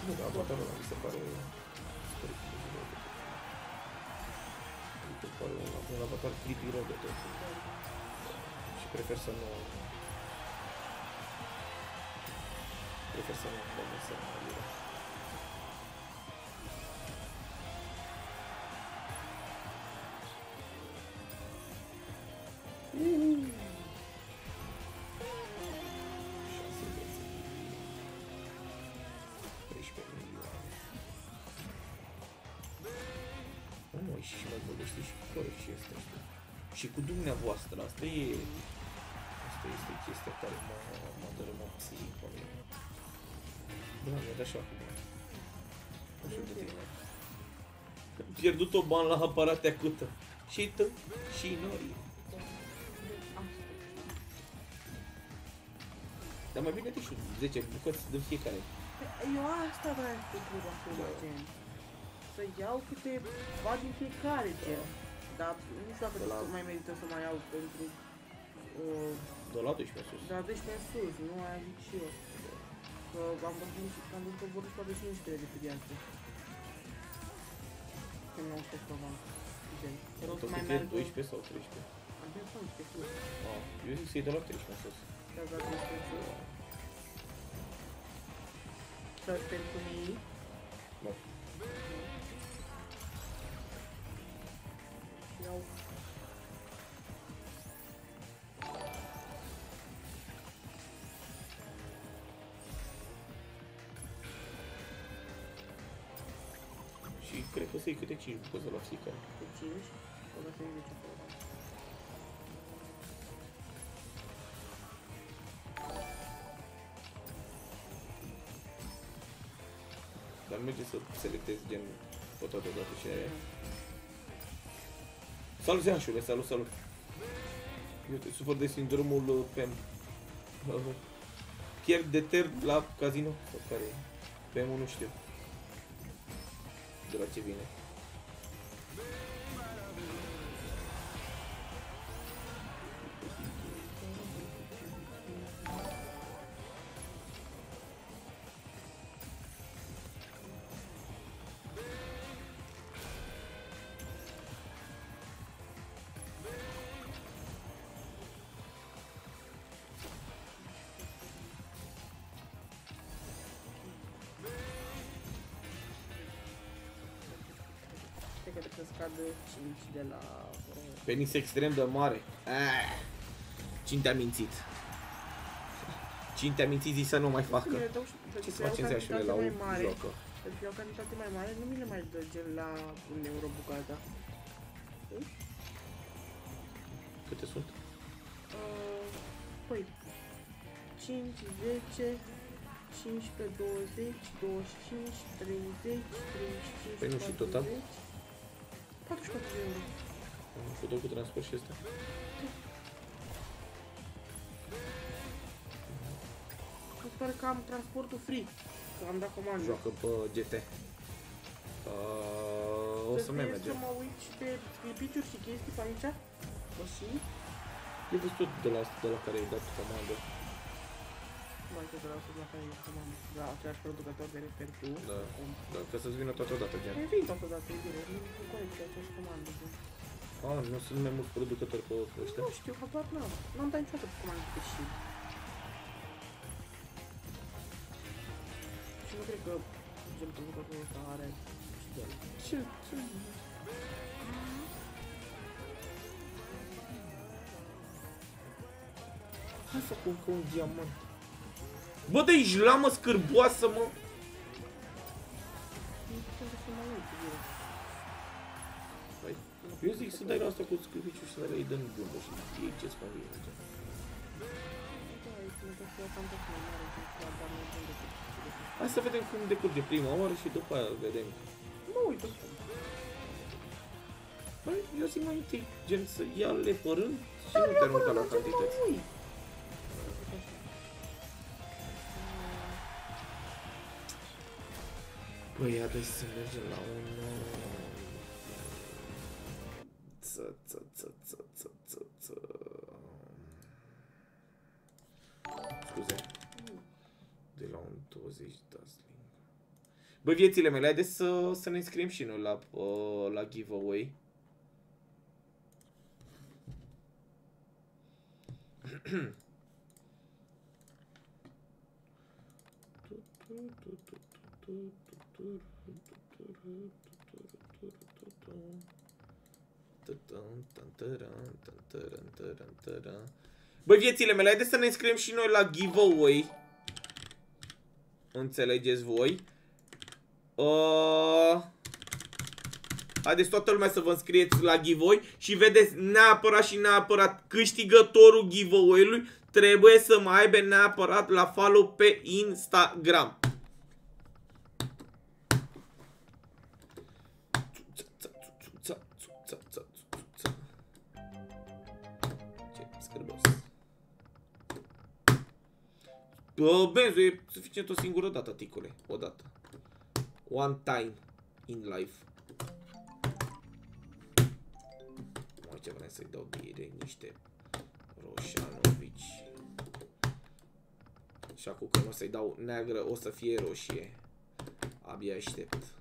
Nu, da, avatarul ăla mi se pare... super creepy. Mi se pare un, un avatar creepy rău de tot. Și prefer să nu... 13 milioane. Nu mai și mai vorbește și cu corect și este. Și cu dumneavoastră, asta e... Asta este chestia care mă, mă dărâmă psihic pe mine. Da, mi-a dat șoc. Nu știu de tine. Că am pierdut o bani la aparate acută. Și tu, și noi. Dar mai bine de și 10 bucăți de fiecare. Eu asta vreau să te întreb acum, gen. Să iau câteva din fiecare, gen. Dar nu știu dacă la- mai merită să mai iau pentru... Uh, De la 12 sus. de la 12 în sus, nu aia zic și eu. Că am văzut, am văzut că vor toate 500 de pediatri. Când nu au fost program. Gen. Vreau să Tot mai cât e merg... 12 sau 13. Am zis 11 sus. Ah, eu zic să-i de la 13 în sus. Dar la 12 sus. Să pentru mii. Nu. Cred că să iei câte 5 bucăți de la fiecare. pe 5. O să fie 10 acolo. Dar merge să selectezi gen pe toate date și aia. Salut, Zeanșule, salut, salut. Eu te sufăr de sindromul uh, PEM. Uh, Pierd de ter la casino? Sau care e? PEM-ul nu știu. De la ce vine? Cred că trebuie să scadă 5 de la... uh, Penis extrem de mare. Ah. Cine te-a mințit? Cine te-a mințit zi să nu mai facă? Bine, dau și- Ce pentru să că iau facem Zeanșule cantitate la o mai mare, joacă? Pentru că iau cantitate mai mare, nu mi le mai dă gen la un euro bucata. Câte sunt? Uh, păi, 5, 10, 15, 20, 25, 30, 35, Păi nu și total? 40, 44 de euro. Cu tot cu transport și asta? Mi se pare că am transportul free. Că am dat comandă. Joacă pe GT. Uh, o să mai Trebuie mergem. să mă uit și pe clipiciuri și chestii pe aici. O și Eu văzut tot de la, de la care ai dat comandă. Mai că vreau să la care e comandă. Da, același producător de reper cu. Da. Cum? Da, ca să-ți vină totodată, gen. E vin totodată, e bine. Nu nu corect că aceeași comandă. gen. Ah, nu sunt mai mulți producători pe pe ăștia. Nu știu, habar n-am. N-am dat niciodată pe comandă pe și. Și nu cred că gen producătorul ăsta are și de el. Ce? ce? Hai să pun ca un diamant. Bă, de aici lamă scârboasă, mă! Nu știu să mă uit, bine. Păi, eu zic să dai la asta cu scârpiciu și să le dăm gândă și ei ce-ți convine. gen. Da, e Mă găsesc la fantasmă mai mare, deci la doamne, unde se Hai să vedem cum decurge prima oră și după aia vedem. Nu, uite, spun. Băi, eu zic mai întâi, gen să ia le pe rând și nu te arunca la cantități. Băi, ia de să mergem la un... uh, Ță, ță, ță, ță, ță, ță, ță. Scuze. De la un 20 Dazzling. Băi, viețile mele, haideți să, să ne înscriem și noi la, uh, la giveaway. [CLEARS THROAT] Băi, viețile mele, haideți să ne înscriem și noi la giveaway. Înțelegeți voi? Uh... Haideți toată lumea să vă înscrieți la giveaway și vedeți neapărat și neapărat câștigătorul giveaway-ului trebuie să mai aibă neapărat la follow pe Instagram. Benzo, e suficient o singură dată, ticule. O dată. One time in life. Mai ce vreau să-i dau direct niște roșanovici. Și acum când o să-i dau neagră, o să fie roșie. Abia aștept.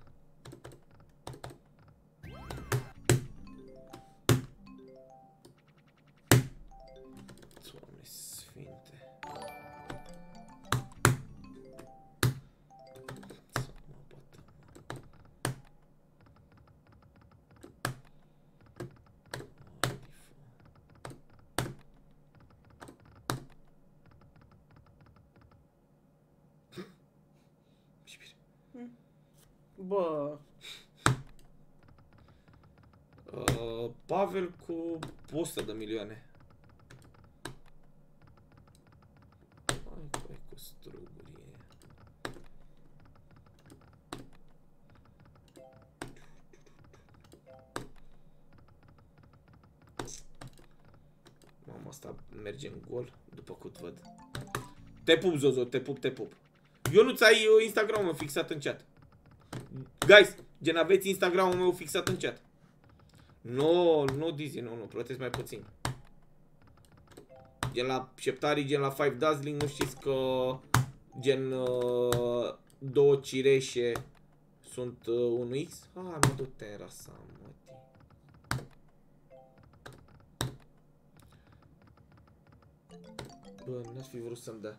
100 de milioane. Hai cu cu strugurie. Mama asta merge în gol, după cât văd. Te pup, Zozo, te pup, te pup. Eu nu-ți ai uh, Instagram-ul meu fixat în chat. Guys, gen aveți Instagram-ul meu fixat în chat. Nu, nu Dizzy, nu, nu, plătesc mai puțin. Gen la șeptarii, gen la 5 Dazzling, nu știți că gen uh, două cireșe sunt uh, un X? Ah, mă du-te în rasa, mătii. Bă, n-aș fi vrut să-mi dea.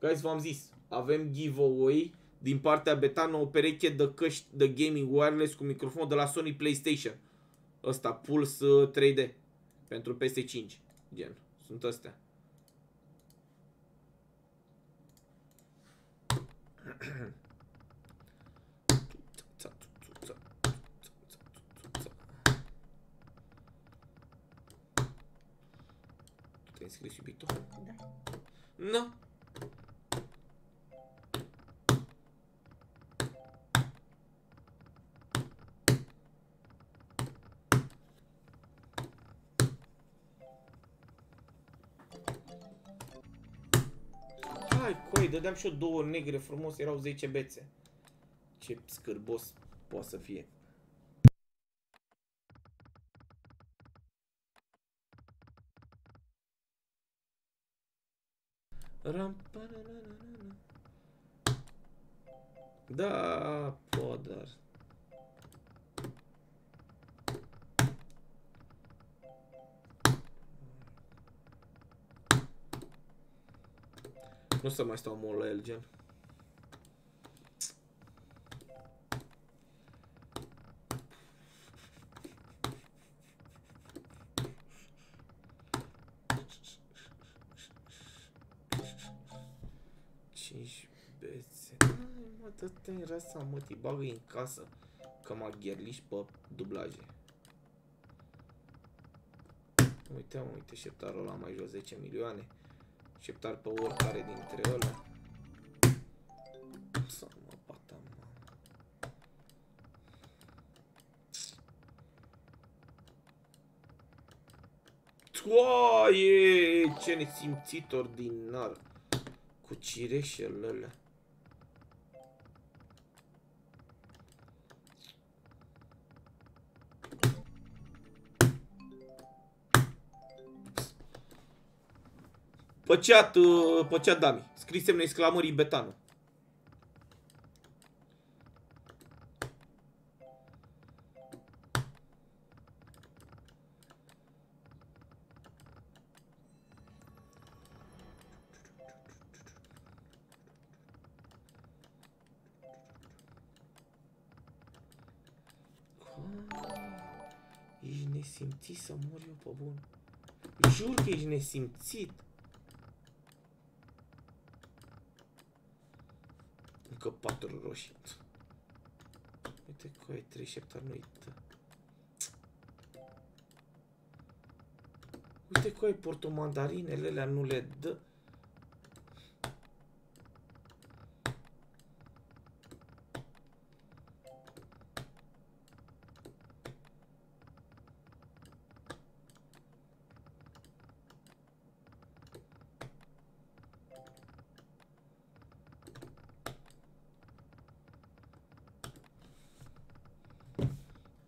Guys, v-am zis, avem giveaway din partea Betano, o pereche de căști de gaming wireless cu microfon de la Sony PlayStation. Ăsta, Pulse uh, 3D. Pentru PS5. Gen. Sunt astea. Tu te-ai înscris, iubito? da. Nu. Hai, coi, dădeam și eu două negre frumos, erau 10 bețe. Ce scârbos poate să fie. Ram, pa, na, na, na, na, na. Da, podar. Nu să mai stau mult la el, gen. Cinci bețe. Ai, mă, dă-te în rasa, mă, te bagă în casă. Că m-a gherliș pe dublaje. Uite, mă, uite, șeptarul ăla mai jos 10 milioane. Șeptar pe oricare dintre ele. Să mă bata, mă. Toaie, ce nesimțit ordinar. Cu cireșele alea. Pe chat, uh, pe chat Dami. Scris semne exclamării betanu. Ești nesimțit să mor eu pe bun. Jur că ești nesimțit. Încă patru roșii. Uite că ai trei șeptari nu uită. Uite că ai portomandarinele alea nu le dă.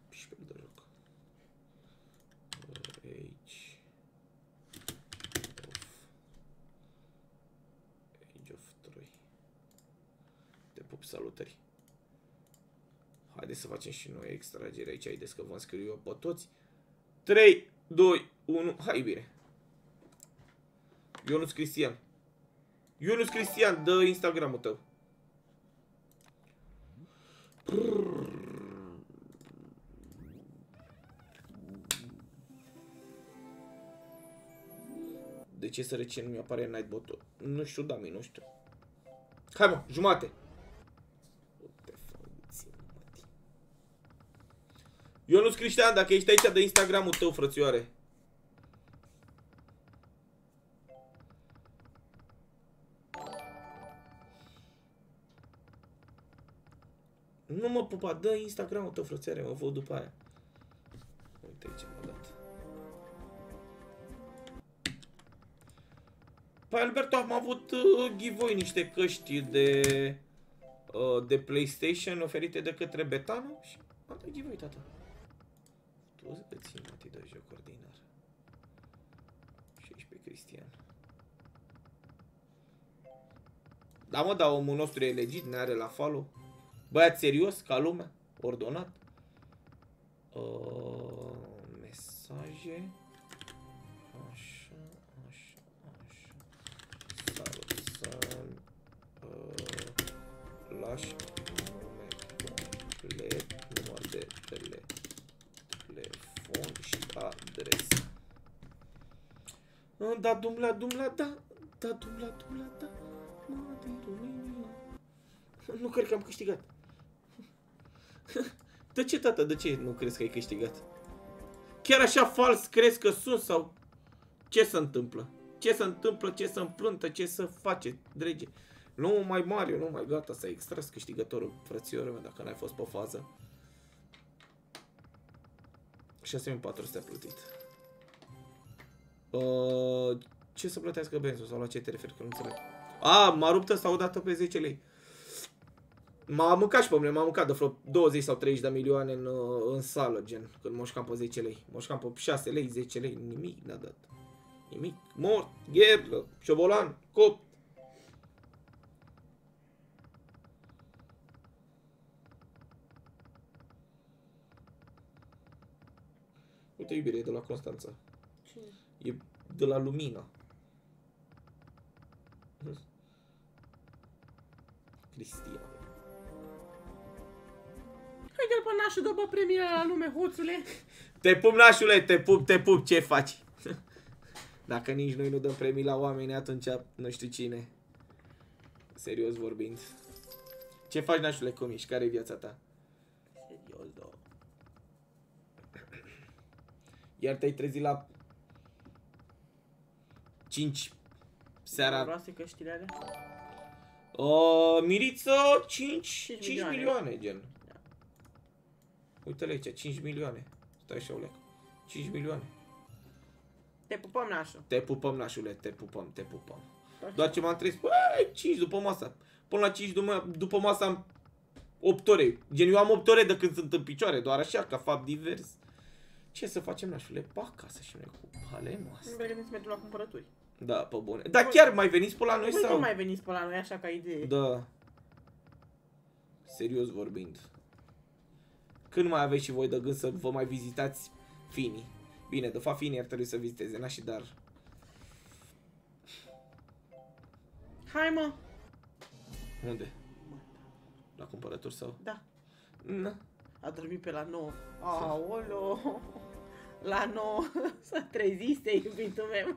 Pișpel de joc. Aici. Of. Age of 3. Te pup, salutări. Haideți să facem și noi extragere aici. Haideți că vă scriu eu pe toți. 3, 2, 1. Hai bine. Ionuț Cristian. Ionuț Cristian, dă Instagramul tău. De ce sărăcie nu mi-apare Nightbot-ul? Nu știu, da, nu știu. Hai mă, jumate. Uite, frăția, mătii. Ionuț Cristian, dacă ești aici de Instagramul tău, frățioare. Nu mă pupa, dă Instagramul tău, frățioare, mă văd după aia. Uite aici m-a dat. Păi Alberto, am avut uh, giveaway niște căști de uh, de PlayStation oferite de către Betano și am dat giveaway, tata. Tu să te ții, mă, te dă joc ordinar. 16 Cristian. Da, mă, dar omul nostru e legit, ne are la follow. Băiat serios, ca lumea, ordonat. Uh, mesaje. Adresă. Uh, Da, dumla, dumla, da. Da, dumla, dumla, da. Mă, din România. Nu cred că am câștigat. [LAUGHS] De ce, tata? De ce nu crezi că ai câștigat? Chiar așa fals crezi că sunt sau ce se întâmplă? Ce se întâmplă, ce se împlântă, ce se face, drege? Nu mai Mario, nu mai gata, s-a extras câștigătorul, frățiorul meu, dacă n-ai fost pe fază. 6400 a plătit. Uh, ce să plătească benzul sau la ce te referi, că nu înțeleg. A, m-a rupt ăsta odată pe 10 lei. M-a mâncat și pe mine, m-a mâncat de vreo 20 sau 30 de milioane în, uh, în sală, gen, când moșcam pe 10 lei. Moșcam pe 6 lei, 10 lei, nimic n-a dat. Nimic. Mort, gherlă, șobolan, copt. Uite, iubire, e de la Constanța. Cine? E de la Lumina. Cristian. Haide-l pe nașul, dă bă premia la lume, hoțule. Te pup, nașule, te pup, te pup, ce faci? [LAUGHS] Dacă nici noi nu dăm premii la oameni, atunci nu știu cine. Serios vorbind. Ce faci, nașule, cum ești? Care e viața ta? Serios, da. Iar te-ai trezit la 5 Seara... Roase căștile alea? Uh, Miriță, 5, 5 milioane. milioane, gen. Uite-le aici, 5 milioane. Stai așa, Ulec. 5 milioane. Te pupăm, nașu. Te pupăm, nașule, te pupăm, te pupăm. Doar ce m-am trezit, băi, 5 după masa. Până la 5 după, după masa am 8 ore. Gen, eu am 8 ore de când sunt în picioare, doar așa, ca fapt divers. Ce să facem, nașule? Pa acasă și noi cu pale Nu noastre. pregătim să mergem la cumpărături. Da, pe bune. Dar chiar mai veniți pe la noi Voi sau? nu mai veniți pe la noi așa ca idee. Da. Serios vorbind. Când mai aveți și voi de gând să vă mai vizitați finii? Bine, de fapt finii ar trebui să viziteze, n și dar... Hai mă! Unde? La cumpărături sau? Da. Na. A dormit pe la 9. Aolo! [LAUGHS] La 9 [LAUGHS] s-a trezise, iubitul meu. [LAUGHS]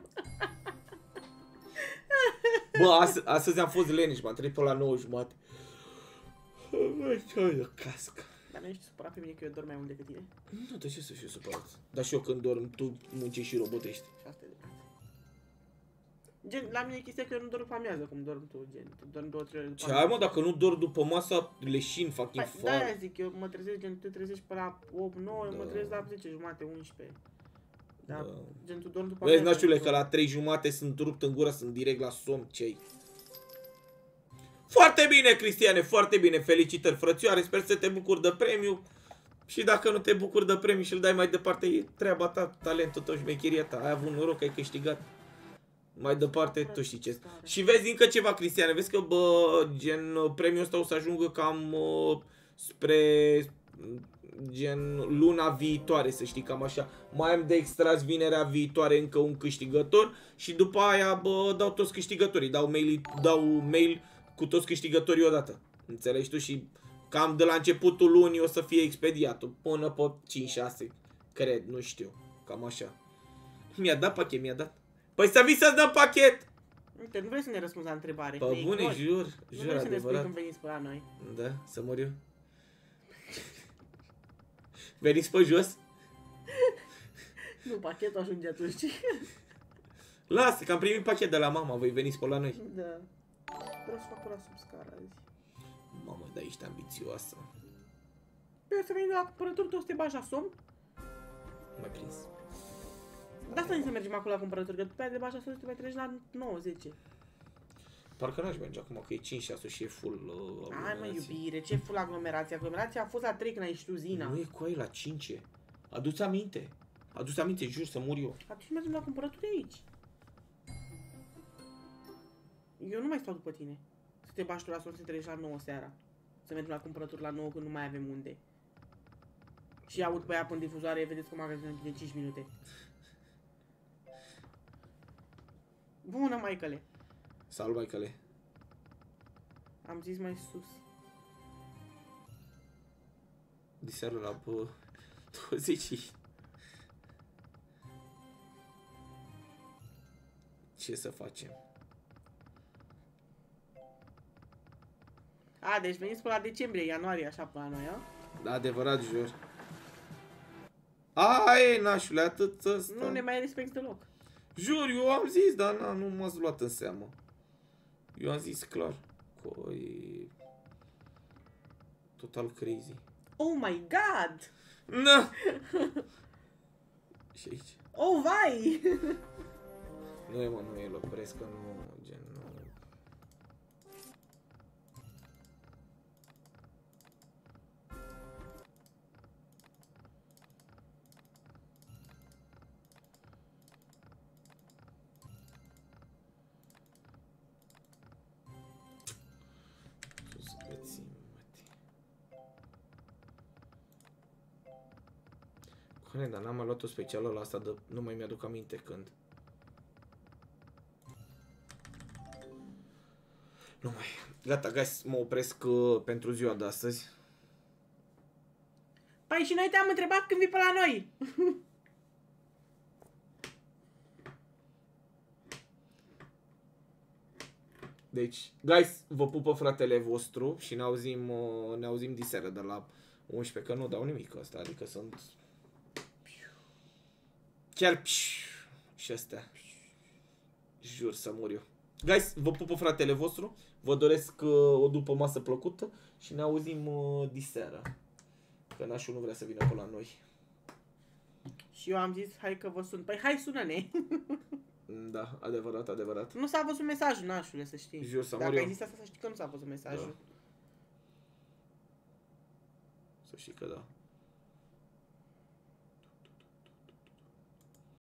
Bă, astăzi, astăzi am fost leniș, m-am trezit pe la 9 jumate. Băi, ce de cască. Dar nu ești supărat pe mine că eu dorm mai mult decât tine? Nu, de ce să fiu supărat? Dar și eu când dorm, tu muncești și robotești. Și asta e de Gen, la mine e chestia că eu nu dorm pe amiază, cum dormi tu, gen. Tu dormi două, trei ore după Ce ai mă, dacă nu dorm după masa, leșin, fac Păi, infar. da, zic, eu mă trezesc, gen, tu trezești pe la 8, 9, eu mă Da. trezesc la 10, jumate, 11. Da, Da. gen, tu dormi după Vezi, amiază, nașule, nu că la 3 jumate sunt rupt în gură, sunt direct la somn, ce Foarte bine, Cristiane, foarte bine. Felicitări, frățioare, sper să te bucuri de premiu. Și dacă nu te bucuri de premiu și îl dai mai departe, e treaba ta, talentul tău, șmecheria ta. Ai avut noroc, ai câștigat. Mai departe, tu știi ce. Și vezi încă ceva, Cristiane, vezi că, bă, gen, premiul ăsta o să ajungă cam uh, spre gen luna viitoare, să știi, cam așa. Mai am de extras vinerea viitoare încă un câștigător și după aia, bă, dau toți câștigătorii, dau mail, dau mail cu toți câștigătorii odată. Înțelegi tu? Și cam de la începutul lunii o să fie expediatul, până pe 5-6, cred, nu știu, cam așa. Mi-a dat pachet, mi-a dat. Păi să vii să-ți dăm pachet! Uite, nu vrei să ne răspunzi la întrebare. Pe ne bune, ignori. jur, Nu jur, vrei să ne spui adevărat. când veniți pe la noi. Da, să mor eu. [LAUGHS] Veniți pe jos? [LAUGHS] Nu, pachetul ajunge atunci. [LAUGHS] Lasă, că am primit pachet de la mama, voi veniți pe la noi. da. Vreau să fac ora sub scara azi. Mamă, dar ești ambițioasă. Păi o să venim la cumpărături, tu o să te bagi la somn? Nu mai prins. De asta nici să mergem acolo la cumpărături, că după aia te bagi la somn și te mai treci la 9-10. Parcă n-aș merge acum, că e 5 6 și e full uh, Hai mă aglomerație. iubire, ce full aglomerație? Aglomerația a fost la 3 când ai ieșit tu Zina. Nu e cu aia la 5 Adu-ți aminte. Adu-ți aminte, jur, să mor eu. Atunci mergem la cumpărături aici. Eu nu mai stau după tine. Să te bași tu la somn să te treci la 9 seara. Să mergem la cumpărături la 9 când nu mai avem unde. Și aud pe ea pe difuzoare, vedeți că magazinul închide 5 minute. Bună, maicăle! Salut, Maicale. Am zis mai sus. Diseară la bă, [LAUGHS] 20 Ce să facem? A, deci veniți până la decembrie, ianuarie, așa până la noi, a? Da, adevărat, jur. Ai, nașule, atât ăsta. Nu ne mai respecti deloc. Jur, eu am zis, dar na, nu m-ați luat în seamă. Eu am zis clar. Că e... Total crazy. Oh my god! Na! [LAUGHS] Și aici? Oh, vai! Nu e, mă, nu e, îl opresc, că nu, gen, nu... Coane, dar n-am mai luat o specială la asta de... Nu mai mi-aduc aminte când. Nu mai. Gata, guys, mă opresc uh, pentru ziua de astăzi. Păi și noi te-am întrebat când vii pe la noi. [LAUGHS] Deci, guys, vă pupă fratele vostru și ne auzim, uh, ne auzim diseară de la 11, că nu dau nimic ăsta, adică sunt... Chiar și astea. Jur să mor eu. Guys, vă pupă fratele vostru, vă doresc uh, o după masă plăcută și ne auzim uh, diseară. Că nașul nu vrea să vină pe la noi. Și eu am zis, hai că vă sun. Păi hai sună-ne. [LAUGHS] Da, adevărat, adevărat. nu s-a văzut mesajul, nașule, să știi. Jur să mor Dacă eu. ai zis asta, să știi că nu s-a văzut mesajul. Să știi că da.